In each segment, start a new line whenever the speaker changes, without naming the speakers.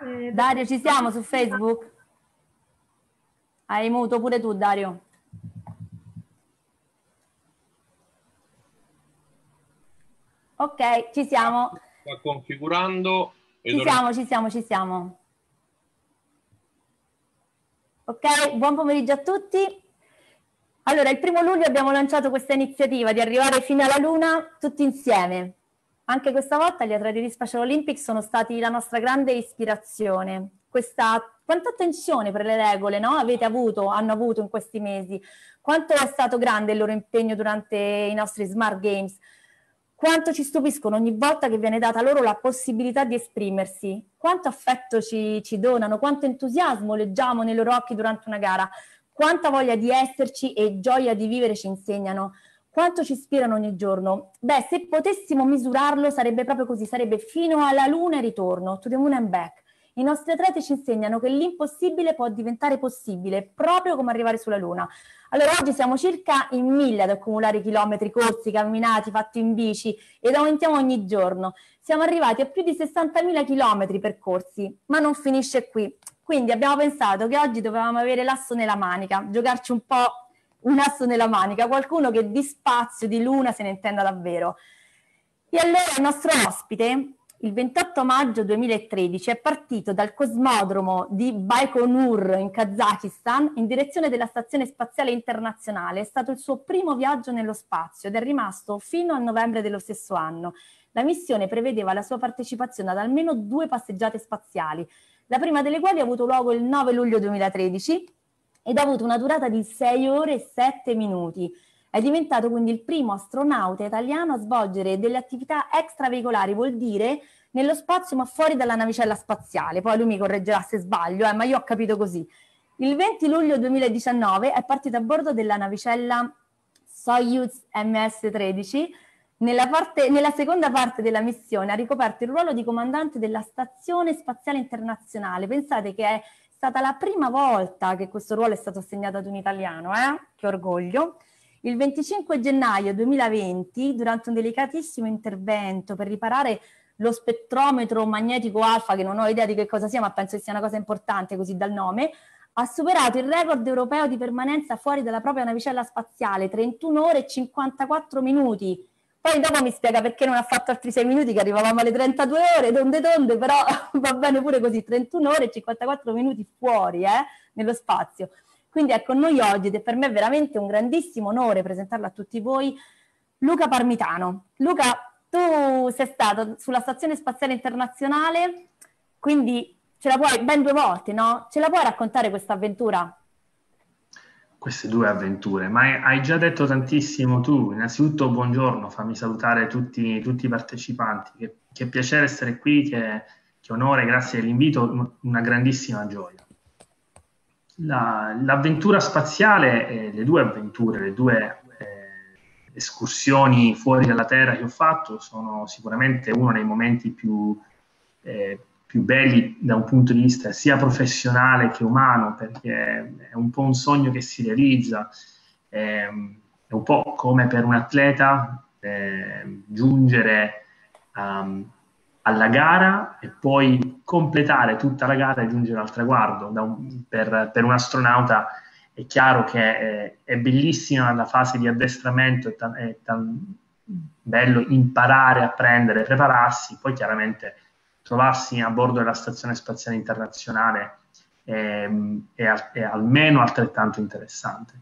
Eh, Dario, ci siamo su Facebook? Hai muto pure tu, Dario. Ok, ci siamo.
Sta configurando.
Ci siamo, ci siamo, ci siamo. Ok, buon pomeriggio a tutti. Allora, il primo luglio abbiamo lanciato questa iniziativa di arrivare fino alla Luna tutti insieme. Anche questa volta gli atleti di Special Olympics sono stati la nostra grande ispirazione. Questa, quanta attenzione per le regole no? avete avuto, hanno avuto in questi mesi? Quanto è stato grande il loro impegno durante i nostri Smart Games? Quanto ci stupiscono ogni volta che viene data loro la possibilità di esprimersi? Quanto affetto ci, ci donano? Quanto entusiasmo leggiamo nei loro occhi durante una gara? Quanta voglia di esserci e gioia di vivere ci insegnano? Quanto ci ispirano ogni giorno? Beh, se potessimo misurarlo sarebbe proprio così, sarebbe fino alla luna e ritorno, to the moon and back. I nostri atleti ci insegnano che l'impossibile può diventare possibile, proprio come arrivare sulla Luna. Allora oggi siamo circa in mille ad accumulare chilometri corsi, camminati, fatti in bici ed aumentiamo ogni giorno. Siamo arrivati a più di 60.000 chilometri percorsi, ma non finisce qui. Quindi abbiamo pensato che oggi dovevamo avere l'asso nella manica, giocarci un po' un asso nella manica, qualcuno che di spazio, di luna se ne intenda davvero. E allora il nostro ospite, il 28 maggio 2013, è partito dal cosmodromo di Baikonur in Kazakistan in direzione della Stazione Spaziale Internazionale. È stato il suo primo viaggio nello spazio ed è rimasto fino a novembre dello stesso anno. La missione prevedeva la sua partecipazione ad almeno due passeggiate spaziali, la prima delle quali ha avuto luogo il 9 luglio 2013 ed ha avuto una durata di 6 ore e 7 minuti. È diventato quindi il primo astronauta italiano a svolgere delle attività extraveicolari, vuol dire nello spazio ma fuori dalla navicella spaziale. Poi lui mi correggerà se sbaglio, eh, ma io ho capito così. Il 20 luglio 2019 è partito a bordo della navicella Soyuz MS-13. Nella, parte, nella seconda parte della missione ha ricoperto il ruolo di comandante della Stazione Spaziale Internazionale. Pensate che è stata la prima volta che questo ruolo è stato assegnato ad un italiano, eh? che orgoglio. Il 25 gennaio 2020, durante un delicatissimo intervento per riparare lo spettrometro magnetico alfa, che non ho idea di che cosa sia, ma penso che sia una cosa importante così dal nome, ha superato il record europeo di permanenza fuori dalla propria navicella spaziale, 31 ore e 54 minuti, poi dopo mi spiega perché non ha fatto altri 6 minuti, che arrivavamo alle 32 ore, donde donde, però va bene pure così, 31 ore e 54 minuti fuori, eh, nello spazio. Quindi ecco, noi oggi, ed è per me veramente un grandissimo onore presentarlo a tutti voi, Luca Parmitano. Luca, tu sei stato sulla Stazione Spaziale Internazionale, quindi ce la puoi, ben due volte, no? Ce la puoi raccontare questa avventura?
Queste due avventure, ma hai già detto tantissimo tu. Innanzitutto buongiorno, fammi salutare tutti, tutti i partecipanti. Che, che, piacere essere qui, che, che onore, grazie dell'invito, una grandissima gioia. La, l'avventura spaziale, eh, le due avventure, le due eh, escursioni fuori dalla Terra che ho fatto sono sicuramente uno dei momenti più, eh, più belli da un punto di vista sia professionale che umano, perché è un po' un sogno che si realizza, è, è un po' come per un atleta eh, giungere um, alla gara e poi completare tutta la gara e giungere al traguardo. Un, per, per, un astronauta è chiaro che è, è bellissima la fase di addestramento, è, tan, è tan bello imparare a prendere, prepararsi, poi chiaramente trovarsi a bordo della Stazione Spaziale Internazionale è, è, è almeno altrettanto interessante.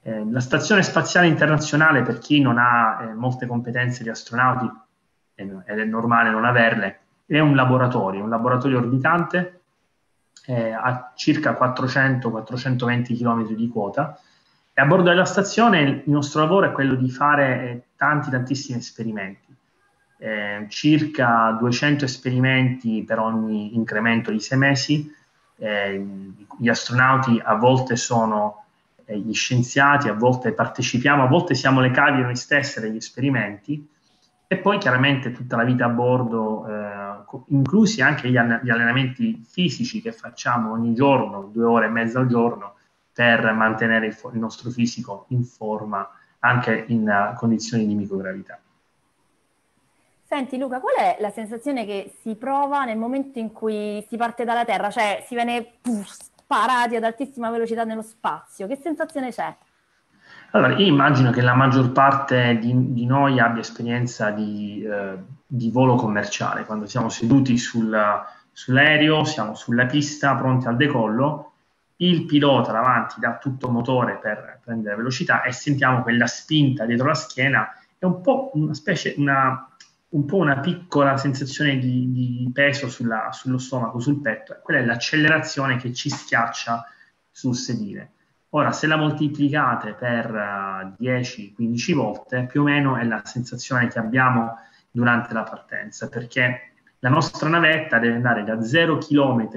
Eh, la Stazione Spaziale Internazionale, per chi non ha eh, molte competenze di astronauti, ed è normale non averle, è un laboratorio, un laboratorio orbitante eh, a circa 400-420 km di quota e a bordo della stazione il nostro lavoro è quello di fare eh, tanti, tantissimi esperimenti eh, circa 200 esperimenti per ogni incremento di sei mesi. Eh, gli astronauti a volte sono eh, gli scienziati, a volte partecipiamo, a volte siamo le cavie noi stesse degli esperimenti e poi chiaramente tutta la vita a bordo, eh, inclusi anche gli, gli allenamenti fisici che facciamo ogni giorno, due ore e mezza al giorno, per mantenere il, il nostro fisico in forma anche in uh, condizioni di microgravità.
Senti Luca, qual è la sensazione che si prova nel momento in cui si parte dalla Terra? Cioè si viene puff, sparati ad altissima velocità nello spazio? Che sensazione c'è?
Allora, io immagino che la maggior parte di, di noi abbia esperienza di, eh, di, volo commerciale, quando siamo seduti sul, sull'aereo, siamo sulla pista pronti al decollo, il pilota davanti dà tutto motore per prendere velocità e sentiamo quella spinta dietro la schiena, è un po' una specie, una, un po' una piccola sensazione di, di peso sulla, sullo stomaco, sul petto, quella è l'accelerazione che ci schiaccia sul sedile. Ora, se la moltiplicate per uh, eh, 10-15 volte, più o meno è la sensazione che abbiamo durante la partenza, perché la nostra navetta deve andare da 0 km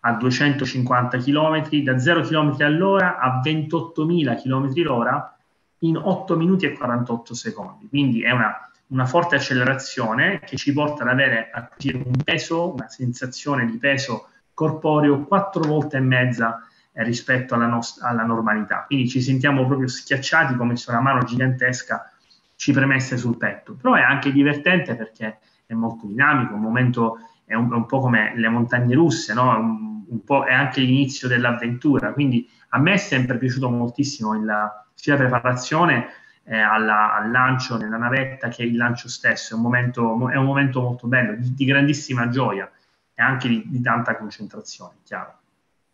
a 250 km, da 0 km all'ora a 28.000 km l'ora in 8 minuti e 48 secondi. Quindi è una, una forte accelerazione che ci porta ad avere un peso, una sensazione di peso corporeo quattro volte e mezza eh, rispetto alla, nost- alla normalità. Quindi ci sentiamo proprio schiacciati come se una mano gigantesca ci premesse sul petto. Però è anche divertente perché è molto dinamico, un momento è un, un po' come le montagne russe, no? un, un po' è anche l'inizio dell'avventura. Quindi a me è sempre piaciuto moltissimo il, sia la preparazione eh, alla, al lancio nella navetta che il lancio stesso. È un momento, è un momento molto bello, di, di grandissima gioia e anche di, di tanta concentrazione, chiaro.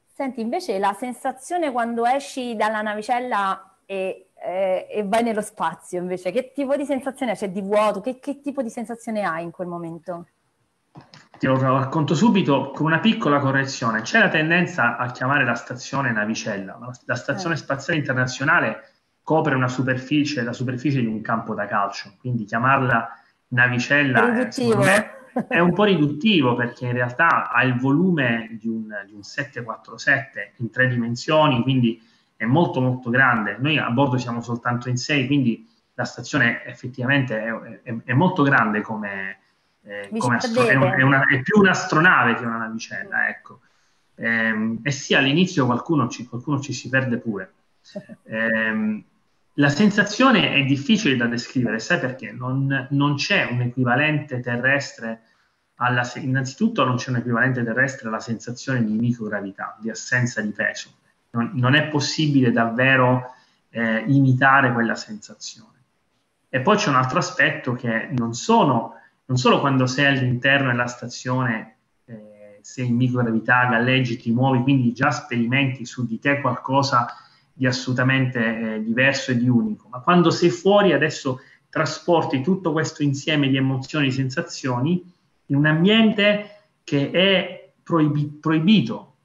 Senti, invece la sensazione quando esci dalla navicella e, eh, e vai nello spazio, invece, che tipo di sensazione c'è di vuoto? Che, che tipo di sensazione hai in quel momento?
Ti lo racconto subito con una piccola correzione. C'è la tendenza a chiamare la stazione navicella, ma la Stazione eh. Spaziale Internazionale copre una superficie, la superficie di un campo da calcio, quindi chiamarla navicella è, me, è un po' riduttivo perché in realtà ha il volume di un, di un 747 in tre dimensioni, quindi è molto molto grande. Noi a bordo siamo soltanto in sei, quindi la stazione effettivamente è, è, è molto grande come, eh, come astro- è, un, una, è, più un'astronave che una navicella, ecco. Eh, e sì, all'inizio qualcuno ci, qualcuno ci si perde pure. Eh, la sensazione è difficile da descrivere, sai perché? Non, non c'è un equivalente terrestre alla, innanzitutto non c'è un equivalente terrestre alla sensazione di microgravità, di assenza di peso. Non, non è possibile davvero eh, imitare quella sensazione. E poi c'è un altro aspetto che non, sono, non solo quando sei all'interno della stazione, eh, sei in microgravità, galleggi, ti muovi, quindi già sperimenti su di te qualcosa di assolutamente eh, diverso e di unico, ma quando sei fuori adesso trasporti tutto questo insieme di emozioni e sensazioni in un ambiente che è proibi- proibito,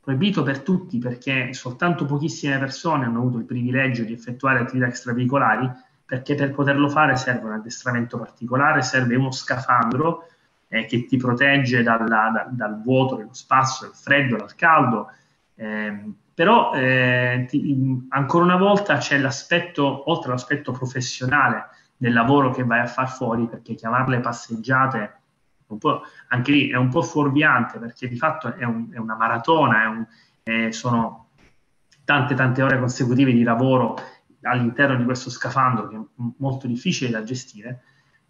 proibito per tutti perché soltanto pochissime persone hanno avuto il privilegio di effettuare attività extraveicolari perché per poterlo fare serve un addestramento particolare, serve uno scafandro eh, che ti protegge dalla, da, dal vuoto, dello spazio, dal freddo, dal caldo. Eh, però eh, ti, ancora una volta c'è l'aspetto, oltre all'aspetto professionale del lavoro che vai a far fuori, perché chiamarle passeggiate anche lì è un po' fuorviante perché di fatto è, un, è una maratona, è un, è, sono tante tante ore consecutive di lavoro all'interno di questo scafandro che è molto difficile da gestire.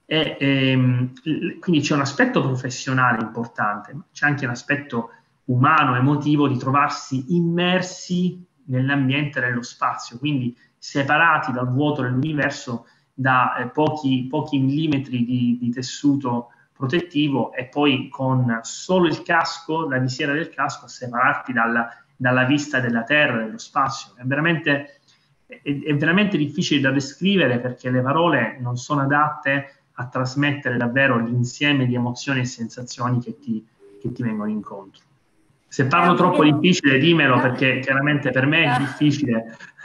E, e, ehm, quindi c'è un aspetto professionale importante, ma c'è anche un aspetto umano, emotivo di trovarsi immersi nell'ambiente, nello spazio, quindi separati dal vuoto dell'universo da eh, pochi, pochi, millimetri di, di, tessuto protettivo e poi con solo il casco, la visiera del casco, separarti dalla, dalla vista della Terra, dello spazio. È veramente, è, è veramente difficile da descrivere perché le parole non sono adatte a trasmettere davvero l'insieme di emozioni e sensazioni che ti, che ti vengono incontro. Se parlo troppo difficile, dimmelo perché chiaramente per me è difficile.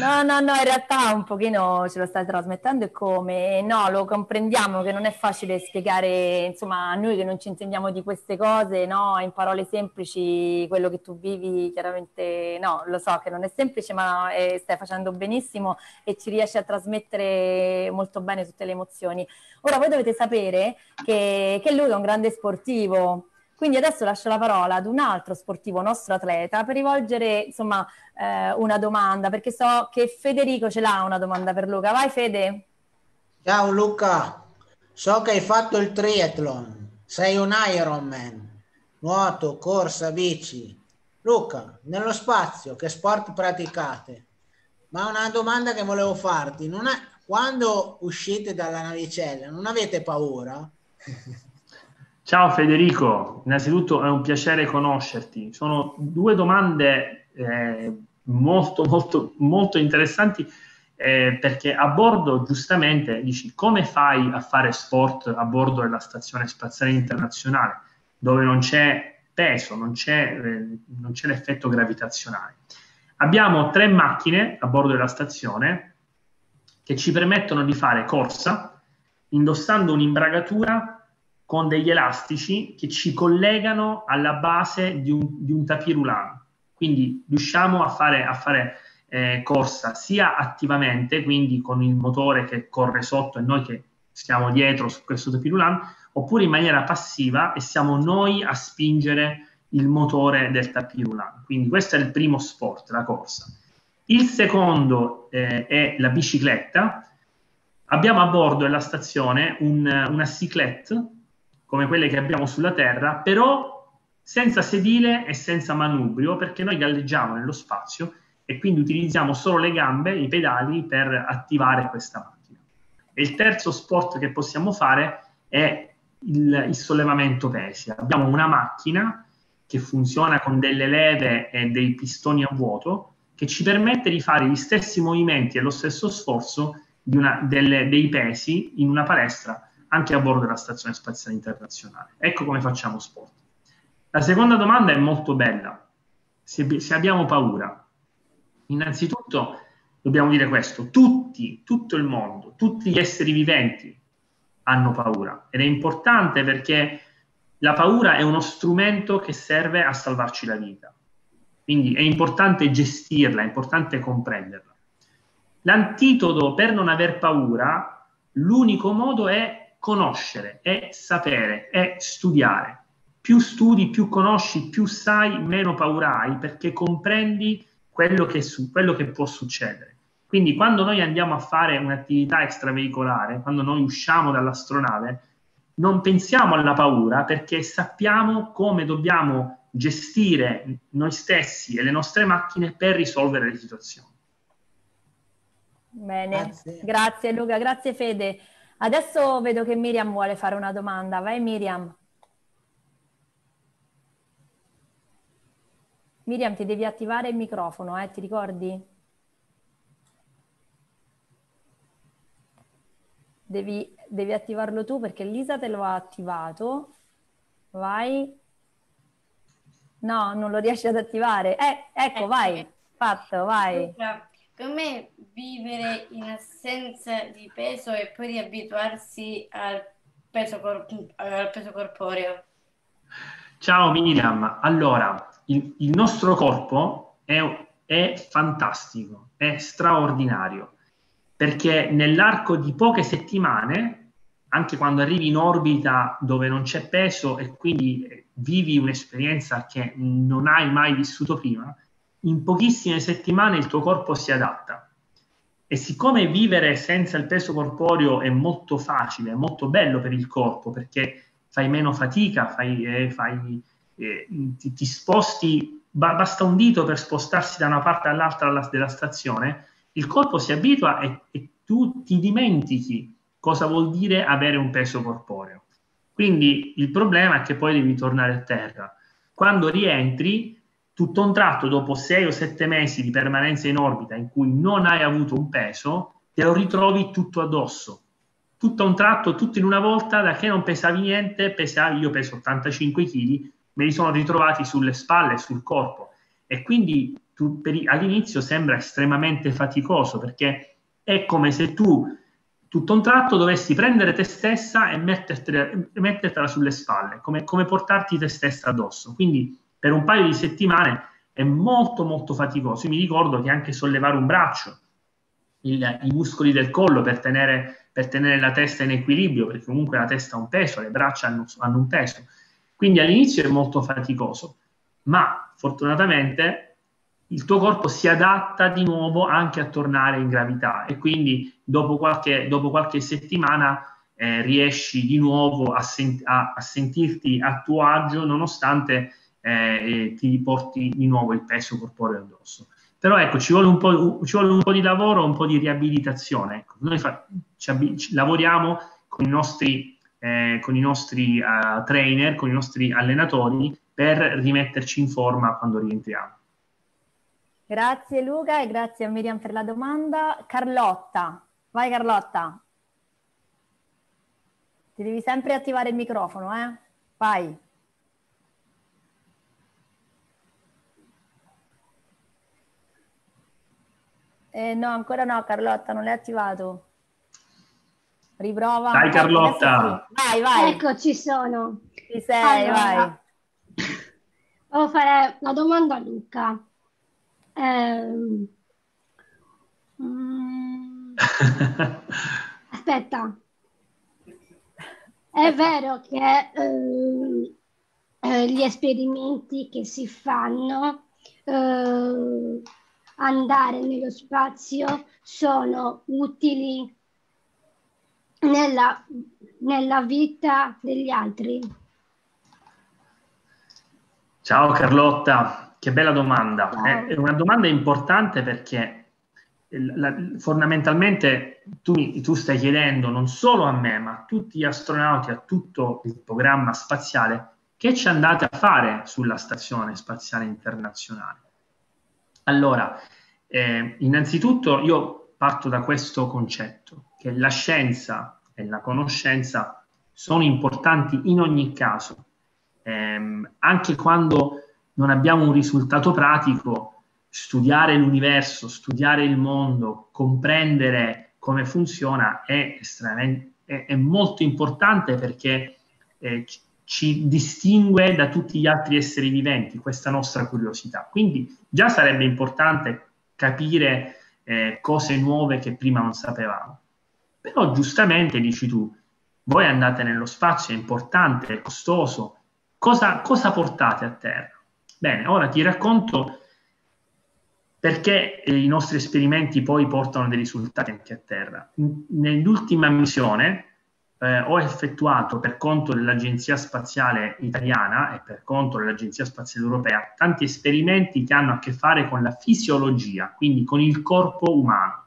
no, no, no, in realtà un pochino ce lo stai trasmettendo e come, no, lo comprendiamo che non è facile spiegare, insomma, a noi che non ci intendiamo di queste cose, no, in parole semplici, quello che tu vivi, chiaramente, no, lo so che non è semplice, ma eh, stai facendo benissimo e ci riesci a trasmettere molto bene tutte le emozioni. Ora voi dovete sapere che, che lui è un grande sportivo, quindi adesso lascio la parola ad un altro sportivo, nostro atleta, per rivolgere insomma eh, una domanda, perché so che Federico ce l'ha una domanda per Luca. Vai Fede.
Ciao Luca, So che hai fatto il triathlon, sei un Ironman, nuoto, corsa, bici. Luca, nello spazio, che sport praticate? Ma una domanda che volevo farti, non è, quando uscite dalla navicella, non avete paura?
Ciao Federico, innanzitutto è un piacere conoscerti. Sono due domande eh, molto, molto, molto interessanti eh, perché a bordo giustamente dici come fai a fare sport a bordo della stazione spaziale internazionale dove non c'è peso, non c'è, eh, non c'è l'effetto gravitazionale. Abbiamo tre macchine a bordo della stazione che ci permettono di fare corsa indossando un'imbragatura con degli elastici che ci collegano alla base di un, di un tapis roulant. Quindi riusciamo a fare, a fare eh, corsa sia attivamente, quindi con il motore che corre sotto e noi che stiamo dietro su questo tapirulan, oppure in maniera passiva e siamo noi a spingere il motore del tapirulan. Quindi questo è il primo sport, la corsa. Il secondo eh, è la bicicletta. Abbiamo a bordo della stazione un, una cyclette, come quelle che abbiamo sulla Terra, però senza sedile e senza manubrio, perché noi galleggiamo nello spazio e quindi utilizziamo solo le gambe, i pedali per attivare questa macchina. E il terzo sport che possiamo fare è il, il sollevamento pesi. Abbiamo una macchina che funziona con delle leve e dei pistoni a vuoto che ci permette di fare gli stessi movimenti e lo stesso sforzo una, delle, dei pesi in una palestra anche a bordo della Stazione Spaziale Internazionale. Ecco come facciamo sport. La seconda domanda è molto bella. Se, se abbiamo paura, Innanzitutto dobbiamo dire questo, tutti, tutto il mondo, tutti gli esseri viventi hanno paura ed è importante perché la paura è uno strumento che serve a salvarci la vita. Quindi è importante gestirla, è importante comprenderla. L'antidoto per non aver paura, l'unico modo è conoscere, è sapere, è studiare. Più studi, più conosci, più sai, meno paura hai perché comprendi quello che, su, quello che può succedere. Quindi quando noi andiamo a fare un'attività extraveicolare, quando noi usciamo dall'astronave, non pensiamo alla paura perché sappiamo come dobbiamo gestire noi stessi e le nostre macchine per risolvere le situazioni.
Bene, grazie, grazie Luca, grazie Fede. Adesso vedo che Miriam vuole fare una domanda. Vai Miriam. Miriam, ti devi attivare il microfono, eh? ti ricordi? Devi, devi attivarlo tu perché Lisa te lo ha attivato. Vai. No, non lo riesci ad attivare. Eh, ecco, vai. Fatto, vai.
Come vivere in assenza di peso e poi riabituarsi al peso, corp- al peso corporeo?
Ciao Miriam, allora il, il nostro corpo è, è fantastico, è straordinario, perché nell'arco di poche settimane, anche quando arrivi in orbita dove non c'è peso e quindi vivi un'esperienza che non hai mai vissuto prima, in pochissime settimane il tuo corpo si adatta. E siccome vivere senza il peso corporeo è molto facile, è molto bello per il corpo, perché fai meno fatica, fai, eh, fai eh, ti, ti, sposti, ba- basta un dito per spostarsi da una parte all'altra alla, della stazione, il corpo si abitua e, e tu ti dimentichi cosa vuol dire avere un peso corporeo. Quindi il problema è che poi devi tornare a terra. Quando rientri, tutto un tratto, dopo sei o sette mesi di permanenza in orbita in cui non hai avuto un peso, te lo ritrovi tutto addosso. Tutto a un tratto, tutto in una volta, da che non pesavi niente, pesavi, io peso 85 kg, me li sono ritrovati sulle spalle sul corpo e quindi tu, per, all'inizio sembra estremamente faticoso perché è come se tu tutto un tratto dovessi prendere te stessa e mettertela sulle spalle, come, come portarti te stessa addosso. Quindi per un paio di settimane è molto molto faticoso. Io mi ricordo che anche sollevare un braccio, il, i muscoli del collo per tenere, per tenere, la testa in equilibrio, perché comunque la testa ha un peso, le braccia hanno, hanno un peso, quindi all'inizio è molto faticoso, ma fortunatamente il tuo corpo si adatta di nuovo anche a tornare in gravità e quindi dopo qualche, dopo qualche settimana eh, riesci di nuovo a, sen- a, a, sentirti a tuo agio nonostante eh, ti porti di nuovo il peso corporeo addosso. Però ecco, ci vuole un po', ci vuole un po di lavoro, un po' di riabilitazione. Ecco. Noi fa- ci lavoriamo con i nostri, eh, con i nostri uh, trainer, con i nostri allenatori per rimetterci in forma quando rientriamo.
Grazie Luca e grazie a Miriam per la domanda. Carlotta, vai Carlotta. Ti devi sempre attivare il microfono, eh? Vai. Eh, no, ancora no, Carlotta, non l'hai attivato. Riprova.
Dai, Carlotta.
Vai, vai.
Ecco, ci sono.
Ci sei, allora,
vai. Devo fare la domanda a Luca. Eh, mm, aspetta. È vero che eh, eh, gli esperimenti che si fanno eh, andare nello spazio sono utili nella, nella vita degli altri?
Ciao Carlotta, che bella domanda. Ciao. È una domanda importante perché la, fondamentalmente tu, tu, stai chiedendo non solo a me, ma a tutti gli astronauti, a tutto il programma spaziale, che ci andate a fare sulla Stazione Spaziale Internazionale. Allora, eh, innanzitutto io parto da questo concetto, che la scienza e la conoscenza sono importanti in ogni caso, eh, anche quando non abbiamo un risultato pratico, studiare l'universo, studiare il mondo, comprendere come funziona è, estremamente, è, è molto importante perché eh, ci distingue da tutti gli altri esseri viventi, questa nostra curiosità. Quindi già sarebbe importante capire eh, cose nuove che prima non sapevamo. Però giustamente dici tu, voi andate nello spazio, è importante, è costoso, cosa, cosa portate a terra? Bene, ora ti racconto perché i nostri esperimenti poi portano dei risultati anche a terra. Nell'ultima missione eh, ho effettuato per conto dell'Agenzia Spaziale Italiana e per conto dell'Agenzia Spaziale Europea tanti esperimenti che hanno a che fare con la fisiologia, quindi con il corpo umano,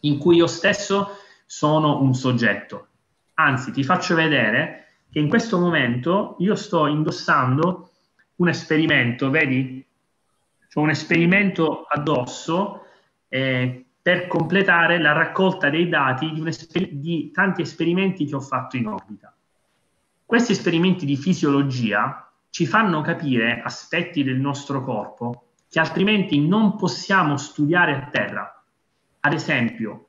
in cui io stesso sono un soggetto. Anzi, ti faccio vedere che in questo momento io sto indossando un esperimento, vedi? C'è un esperimento addosso eh, per completare la raccolta dei dati di, esper- di tanti esperimenti che ho fatto in orbita. Questi esperimenti di fisiologia ci fanno capire aspetti del nostro corpo che altrimenti non possiamo studiare a terra. Ad esempio,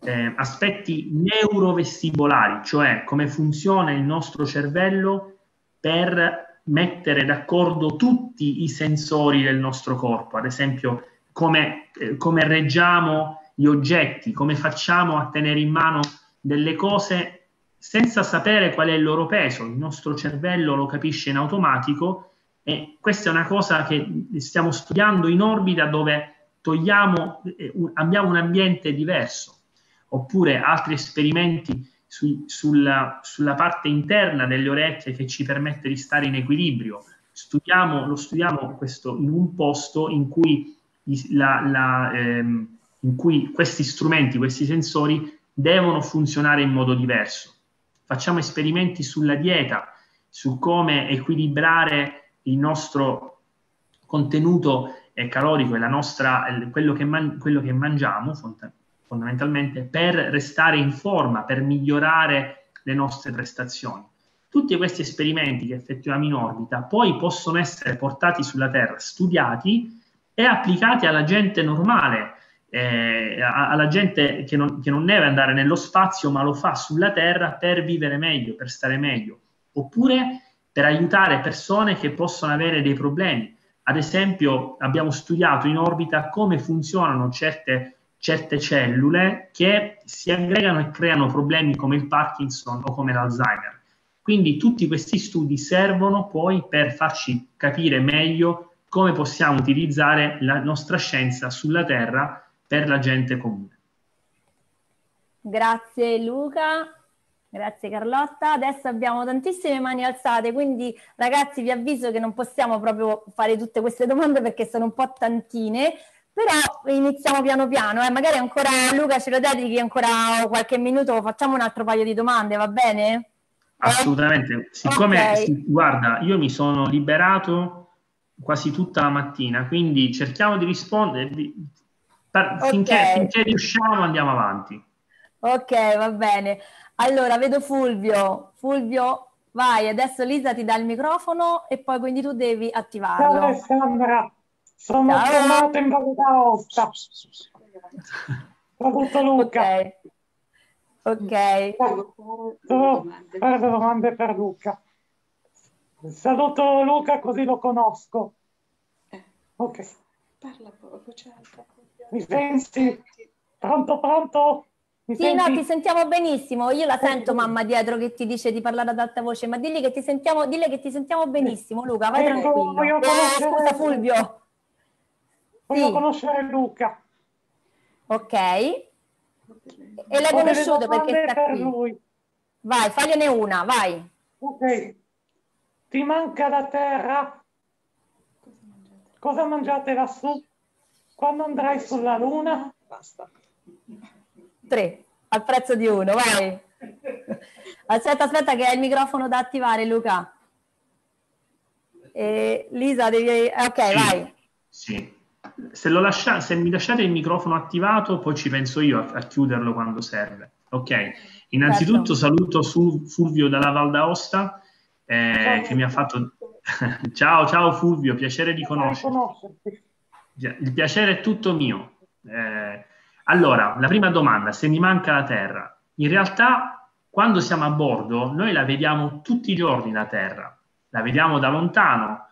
eh, aspetti neurovestibolari, cioè come funziona il nostro cervello per mettere d'accordo tutti i sensori del nostro corpo, ad esempio come, eh, come reggiamo gli oggetti, come facciamo a tenere in mano delle cose senza sapere qual è il loro peso. Il nostro cervello lo capisce in automatico e questa è una cosa che stiamo studiando in orbita dove togliamo, eh, abbiamo un ambiente diverso. Oppure altri esperimenti su, sulla, sulla, parte interna delle orecchie che ci permette di stare in equilibrio. Studiamo, lo studiamo questo in un posto in cui la, la, ehm, in cui questi strumenti, questi sensori devono funzionare in modo diverso. Facciamo esperimenti sulla dieta, su come equilibrare il nostro contenuto calorico e nostra, quello, che man- quello, che mangiamo fondamentalmente per restare in forma, per migliorare le nostre prestazioni. Tutti questi esperimenti che effettuiamo in orbita poi possono essere portati sulla Terra, studiati e applicati alla gente normale, eh, alla gente che non, che non deve andare nello spazio ma lo fa sulla Terra per vivere meglio, per stare meglio, oppure per aiutare persone che possono avere dei problemi. Ad esempio abbiamo studiato in orbita come funzionano certe, certe cellule che si aggregano e creano problemi come il Parkinson o come l'Alzheimer. Quindi tutti questi studi servono poi per farci capire meglio come possiamo utilizzare la nostra scienza sulla Terra per la gente comune.
Grazie Luca. Grazie Carlotta. Adesso abbiamo tantissime mani alzate, quindi ragazzi vi avviso che non possiamo proprio fare tutte queste domande perché sono un po' tantine, però iniziamo piano piano. Eh. Magari ancora Luca ce lo dedichi ancora qualche minuto, facciamo un altro paio di domande, va bene?
Assolutamente. Siccome,
Okay.
guarda, io mi sono liberato quasi tutta la mattina, quindi cerchiamo di rispondere. di- par-
Ok.
finché, finché riusciamo andiamo avanti.
Ok, va bene. Allora, vedo Fulvio. Fulvio, vai, adesso Lisa ti dà il microfono e poi quindi tu devi
Ciao
attivarlo.
Alessandra, sono
Ciao.
tornato in Valle d'Aosta. Saluto Luca.
Ok. Ok.
Devo fare le domande per Luca. Saluto Luca così lo conosco. Ok,
Parla poco, c'è
mi senti? Pronto, pronto? Mi
Sì, no,
senti?
ti sentiamo benissimo. Io la sento mamma dietro che ti dice di parlare ad alta voce, ma digli che ti sentiamo, dille che ti sentiamo benissimo, Luca, vai
Ecco,
tranquillo.
voglio
Eh,
conoscere-
scusa Fulvio.
Voglio
Sì.
conoscere Luca.
Ok. E l'hai conosciuto perché sta
per
qui.
lui.
Vai, fagliene una, vai.
Ok, ti manca la terra? Cosa mangiate lassù? Quando andrai sulla luna?
Basta.
Tre, al prezzo di uno, vai. Aspetta, aspetta che hai il microfono da attivare, Luca. E Lisa, devi... Ok,
Sì.
vai.
Sì. Se, lo lascia- se mi lasciate il microfono attivato, poi ci penso io a, a chiuderlo quando serve. Ok. Innanzitutto
Certo.
saluto Fu- Fulvio dalla Val d'Aosta eh, che mi ha fatto. ciao, ciao Fulvio, piacere di conoscerti. Il piacere è tutto mio. Eh, allora, la prima domanda, se mi manca la Terra. In realtà, quando siamo a bordo, noi la vediamo tutti i giorni la Terra, la vediamo da lontano,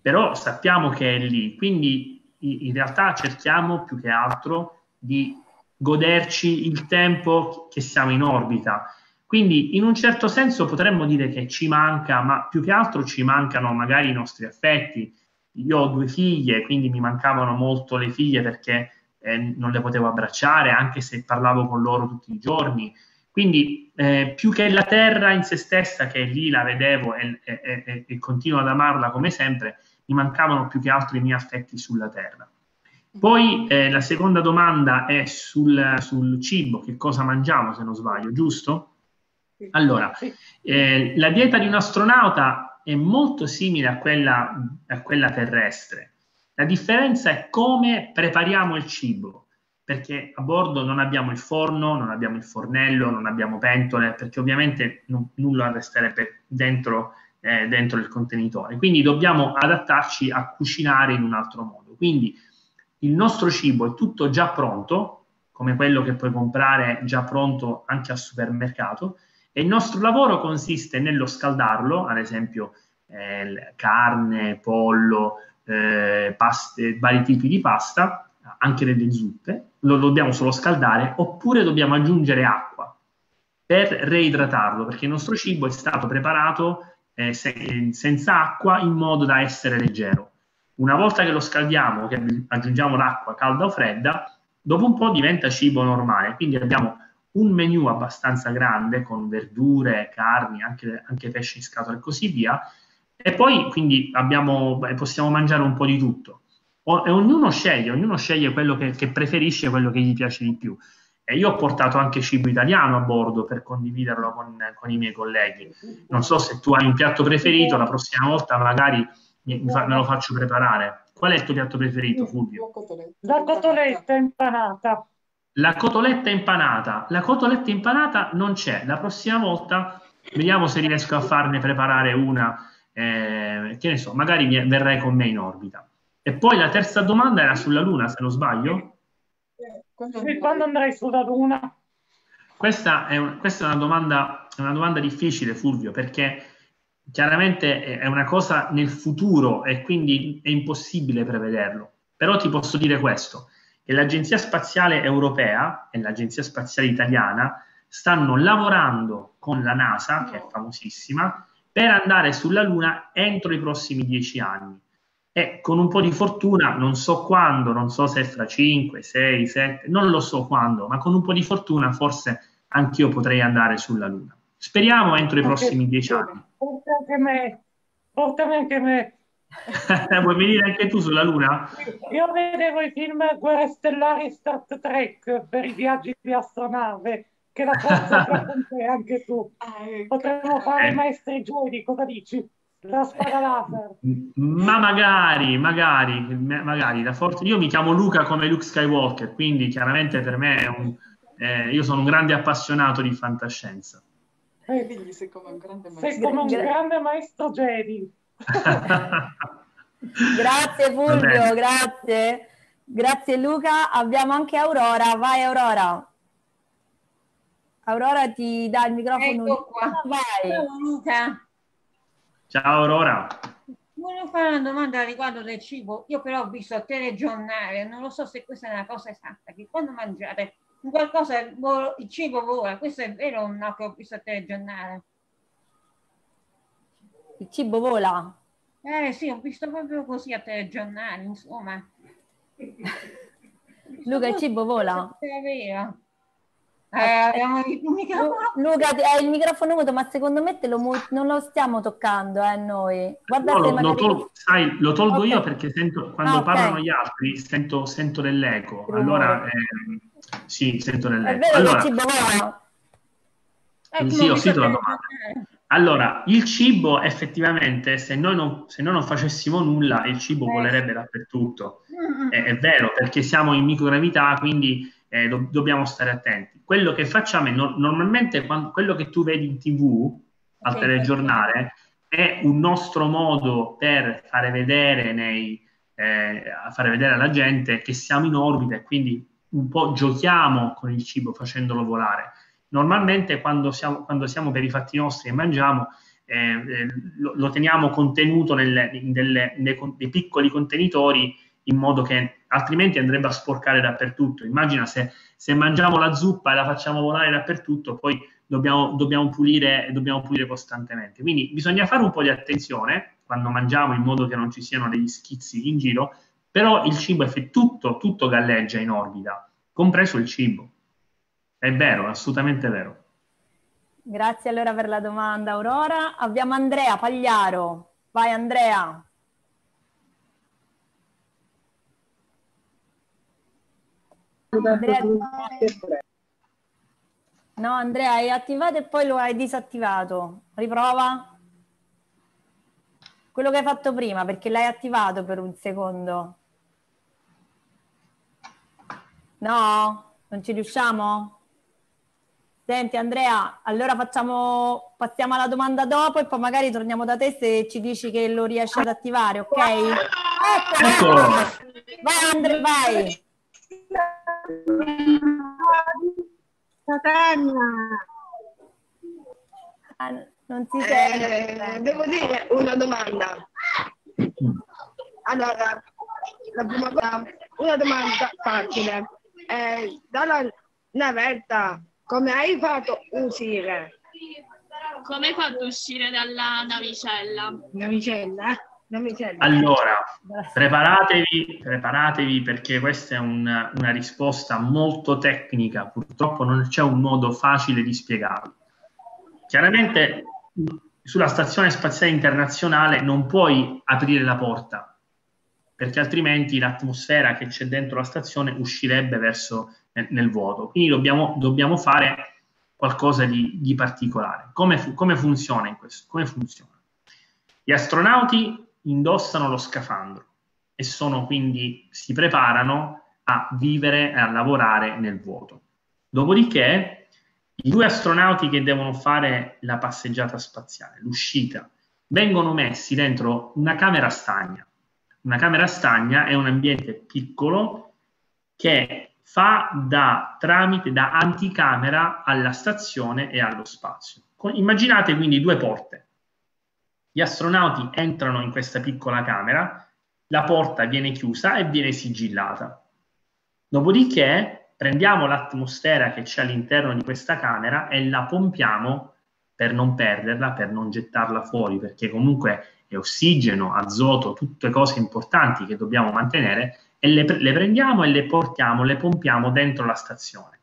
però sappiamo che è lì. Quindi in realtà cerchiamo più che altro di goderci il tempo che siamo in orbita. Quindi in un certo senso potremmo dire che ci manca, ma più che altro ci mancano magari i nostri affetti, io ho due figlie, quindi mi mancavano molto le figlie perché eh, non le potevo abbracciare, anche se parlavo con loro tutti i giorni. Quindi eh, più che la terra in se stessa, che lì la vedevo e, e- e- e continuo ad amarla come sempre, mi mancavano più che altro i miei affetti sulla terra. Poi eh, la seconda domanda è sul, sul cibo, che cosa mangiamo se non sbaglio, giusto? Allora, eh, la dieta di un astronauta è molto simile a quella, a quella terrestre. La differenza è come prepariamo il cibo, perché a bordo non abbiamo il forno, non abbiamo il fornello, non abbiamo pentole, perché ovviamente non- nulla resterebbe dentro, eh, dentro il contenitore. Quindi dobbiamo adattarci a cucinare in un altro modo. Quindi il nostro cibo è tutto già pronto, come quello che puoi comprare già pronto anche al supermercato, e il nostro lavoro consiste nello scaldarlo, ad esempio eh, carne, pollo, eh, paste, vari tipi di pasta, anche delle zuppe, lo dobbiamo solo scaldare oppure dobbiamo aggiungere acqua per reidratarlo, perché il nostro cibo è stato preparato eh, se- senza acqua in modo da essere leggero. Una volta che lo scaldiamo, che aggiungiamo l'acqua calda o fredda, dopo un po' diventa cibo normale. Quindi abbiamo un menù abbastanza grande con verdure, carni, anche, anche pesce in scatola e così via. E poi quindi abbiamo, possiamo mangiare un po' di tutto. O- e ognuno sceglie, ognuno sceglie quello che, che preferisce, quello che gli piace di più. E io ho portato anche cibo italiano a bordo per condividerlo con, con i miei colleghi. Non so se tu hai un piatto preferito, la prossima volta magari mi- mi fa- me lo faccio preparare. Qual è il tuo piatto preferito, Fulvio?
La cotoletta impanata.
La cotoletta impanata. La cotoletta impanata non c'è. La prossima volta vediamo se riesco a farne preparare una. eh, che ne so, magari verrai con me in orbita. E poi la terza domanda era sulla Luna, se non sbaglio.
Quando andrai sulla luna?
Questa è, un- questa è una domanda, è una domanda difficile, Fulvio, perché chiaramente è una cosa nel futuro e quindi è impossibile prevederlo. Però ti posso dire questo, che l'Agenzia Spaziale Europea e l'Agenzia Spaziale Italiana stanno lavorando con la NASA, che è famosissima, per andare sulla Luna entro i prossimi dieci anni. E con un po' di fortuna, non so quando, non so se fra 5, 6, 7, non lo so quando, ma con un po' di fortuna forse anch'io potrei andare sulla Luna. Speriamo entro i prossimi dieci anni.
Porta anche me, portami anche me.
Vuoi venire anche tu sulla Luna?
Io vedevo i film Guerre Stellari Star Trek per i viaggi di astronave, che la forza sia con te anche tu.
Ecco.
Potremmo fare
Eh.
i maestri Jedi, cosa dici? La spada laser.
Ma magari, magari, ma- magari la forza. Io mi chiamo Luca come Luke Skywalker, quindi chiaramente per me è un, eh, io sono un grande appassionato di fantascienza.
Eh,
sei come un grande
Sei
maestro.
come un
Gra-
grande maestro Jedi.
Grazie Fulvio, grazie. Grazie Luca. Abbiamo anche Aurora. Vai Aurora. Aurora ti dà il microfono.
Ecco qua.
Vai.
Ciao Luca,
Ciao Aurora.
volevo fare una domanda riguardo del cibo. Io però ho visto il telegiornale, non lo so se questa è una cosa esatta, che quando mangiate un qualcosa, il cibo vola. Questo è vero o no che ho visto il telegiornale?
Il cibo vola.
Eh sì, ho visto proprio così al telegiornale, insomma.
Luca, il cibo vola.
È vero. Eh, abbiamo il microfono.
Luca, hai il microfono muto, ma secondo me te lo mu- non lo stiamo toccando, eh, noi. Guarda
No, lo, lo tol- sai, lo tolgo
Ok.
io perché sento, quando
Ah, ok.
parlano gli altri sento, sento dell'eco. Allora, ehm, sì, sento
È
dell'eco.
vero
Allora,
che il cibo vola?
Ecco,
Sì, ho sentito la domanda.
telegiornale.
Allora, il cibo effettivamente, se noi non, se noi non facessimo nulla, il cibo
Eh.
volerebbe dappertutto. È, è vero, perché siamo in microgravità, quindi eh, do- dobbiamo stare attenti. Quello che facciamo è no- normalmente quan- quello che tu vedi in TV al
Sì.
telegiornale è un nostro modo per fare vedere, nei, eh, fare vedere alla gente che siamo in orbita e quindi un po' giochiamo con il cibo facendolo volare. Normalmente quando siamo, quando siamo per i fatti nostri e mangiamo, eh, eh, lo, lo teniamo contenuto nelle- in delle- nei, dei piccoli contenitori in modo che altrimenti andrebbe a sporcare dappertutto. Immagina se, se mangiamo la zuppa e la facciamo volare dappertutto, poi dobbiamo, dobbiamo, pulire, dobbiamo pulire costantemente. Quindi bisogna fare un po' di attenzione quando mangiamo in modo che non ci siano degli schizzi in giro, però il cibo è tutto, tutto galleggia in orbita, compreso il cibo. È vero, assolutamente vero.
Grazie allora per la domanda, Aurora. Abbiamo Andrea Pagliaro. Vai Andrea. Andrea- No, Andrea, hai attivato e poi lo hai disattivato. Riprova. Quello che hai fatto prima, perché l'hai attivato per un secondo. No? Non ci riusciamo? Senti Andrea, allora facciamo, passiamo alla domanda dopo e poi magari torniamo da te se ci dici che lo riesci ad attivare, ok? Ecco. Vai Andrea, vai. Ah, non si sente.
Eh, devo dire una domanda. Allora, la prima cosa, una domanda facile. Eh, dalla navetta, come hai fatto uscire?
Come hai fatto uscire dalla navicella?
Navicella? Navicella.
Allora, preparatevi, preparatevi perché questa è un- una risposta molto tecnica, purtroppo non c'è un modo facile di spiegarlo. Chiaramente sulla Stazione Spaziale Internazionale non puoi aprire la porta, perché altrimenti l'atmosfera che c'è dentro la stazione uscirebbe verso nel, nel vuoto. Quindi dobbiamo, dobbiamo fare qualcosa di, di particolare. Come, fu- come funziona in questo? Come funziona? Gli astronauti indossano lo scafandro e sono quindi si preparano a vivere e a lavorare nel vuoto. Dopodiché i due astronauti che devono fare la passeggiata spaziale, l'uscita, vengono messi dentro una camera stagna. Una camera stagna è un ambiente piccolo che fa da tramite, da anticamera alla stazione e allo spazio. Con- immaginate quindi due porte. Gli astronauti entrano in questa piccola camera, la porta viene chiusa e viene sigillata. Dopodiché prendiamo l'atmosfera che c'è all'interno di questa camera e la pompiamo per non perderla, per non gettarla fuori, perché comunque è ossigeno, azoto, tutte cose importanti che dobbiamo mantenere e le, le prendiamo e le portiamo, le pompiamo dentro la stazione.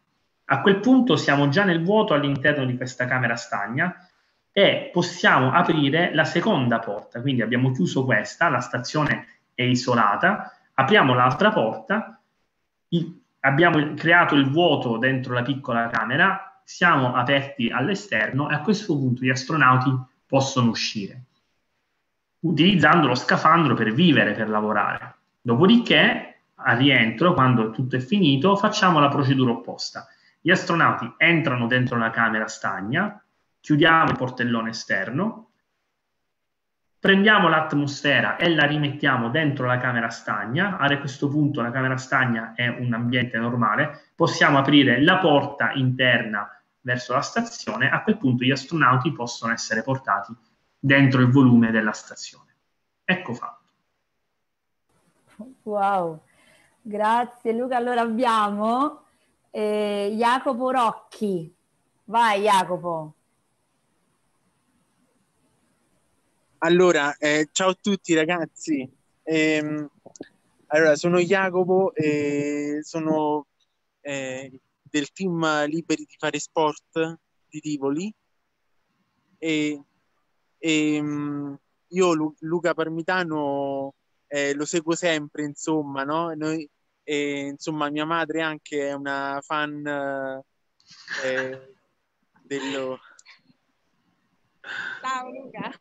A quel punto siamo già nel vuoto all'interno di questa camera stagna e possiamo aprire la seconda porta. Quindi abbiamo chiuso questa, la stazione è isolata, apriamo l'altra porta, il- abbiamo creato il vuoto dentro la piccola camera, siamo aperti all'esterno e a questo punto gli astronauti possono uscire utilizzando lo scafandro per vivere, per lavorare. Dopodiché, al rientro, quando tutto è finito, facciamo la procedura opposta. Gli astronauti entrano dentro la camera stagna, chiudiamo il portellone esterno, prendiamo l'atmosfera e la rimettiamo dentro la camera stagna. A questo punto la camera stagna è un ambiente normale, possiamo aprire la porta interna verso la stazione, a quel punto gli astronauti possono essere portati dentro il volume della stazione. Ecco fatto.
Wow, grazie Luca. Allora abbiamo eh, Jacopo Rocchi. Vai Jacopo.
Allora, eh, ciao a tutti ragazzi. Ehm, allora, sono Jacopo e sono eh, del team Liberi di fare sport di Tivoli e, e, mm, io Lu- Luca Parmitano eh, lo seguo sempre, insomma, no? Noi, e, insomma, mia madre anche è una fan eh, dello,
Ciao Luca.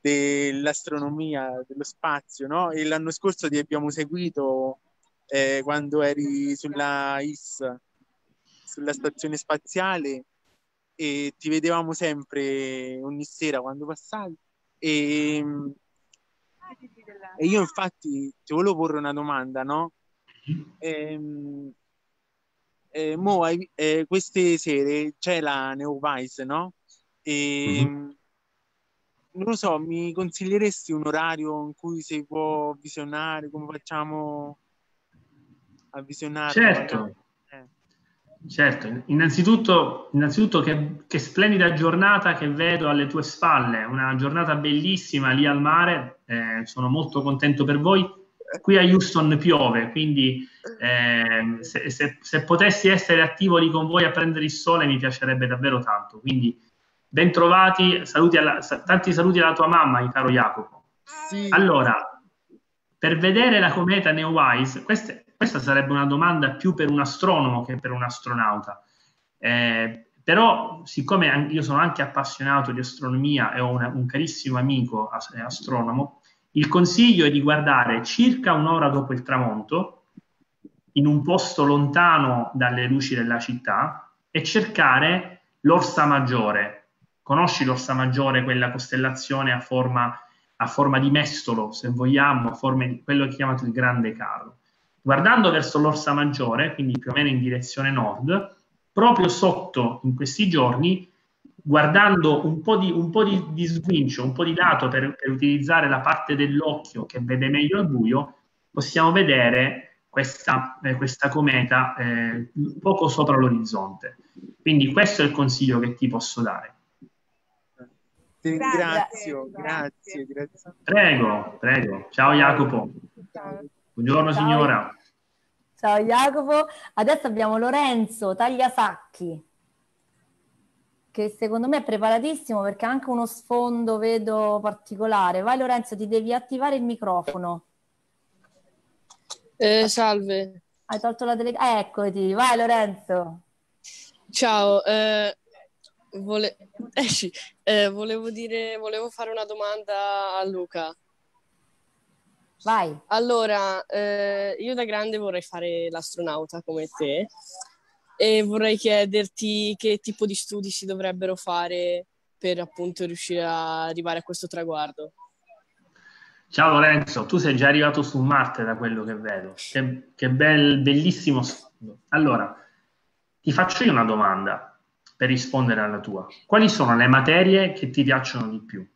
dell'astronomia, dello spazio, no? E l'anno scorso ti abbiamo seguito eh, quando eri sulla IS, sulla stazione spaziale, e ti vedevamo sempre ogni sera quando passavi. E, e io infatti ti volevo porre una domanda, no? Ehm, eh, mo, eh, queste sere c'è la Neowise, no? E, non lo so, mi consiglieresti un orario in cui si può visionare? Come facciamo a visionare?
Certo, certo. Innanzitutto, innanzitutto che, che splendida giornata che vedo alle tue spalle, una giornata bellissima lì al mare, eh, sono molto contento per voi. Qui a Houston piove, quindi eh, se, se- se potessi essere attivo lì con voi a prendere il sole mi piacerebbe davvero tanto. Quindi bentrovati, saluti alla- tanti saluti alla tua mamma, caro Jacopo. Allora, per vedere la cometa Neowise, queste- questa sarebbe una domanda più per un astronomo che per un astronauta. Eh, però, siccome io sono anche appassionato di astronomia e ho una- un carissimo amico eh, astronomo, il consiglio è di guardare circa un'ora dopo il tramonto, in un posto lontano dalle luci della città, e cercare l'Orsa Maggiore. Conosci l'Orsa Maggiore, quella costellazione a forma, a forma di mestolo, se vogliamo, forma quello che chiamato il Grande Carlo. Guardando verso l'Orsa Maggiore, quindi più o meno in direzione nord, proprio sotto in questi giorni, guardando un po' di, un po' di, di sguincio, un po' di lato per, per utilizzare la parte dell'occhio che vede meglio al buio, possiamo vedere questa, eh, questa cometa eh, poco sopra l'orizzonte. Quindi questo è il consiglio che ti posso dare.
Ti ringrazio, grazie, grazie.
Prego, prego. Ciao Jacopo. Buongiorno
Ciao.
signora.
Ciao Jacopo. Adesso abbiamo Lorenzo Tagliasacchi, che secondo me è preparatissimo perché ha anche uno sfondo, vedo, particolare. Vai Lorenzo, ti devi attivare il microfono.
Eh, salve.
Hai tolto la telecamera? eccoti, vai Lorenzo.
Ciao, eh, vole- esci. Eh, volevo dire, volevo fare una domanda a Luca.
Vai.
Allora, eh, io da grande vorrei fare l'astronauta come te e vorrei chiederti che tipo di studi si dovrebbero fare per appunto riuscire a arrivare a questo traguardo.
Ciao Lorenzo, tu sei già arrivato su Marte da quello che vedo. Che, che bel, bellissimo sfondo. Allora, ti faccio io una domanda per rispondere alla tua. Quali sono le materie che ti piacciono di più?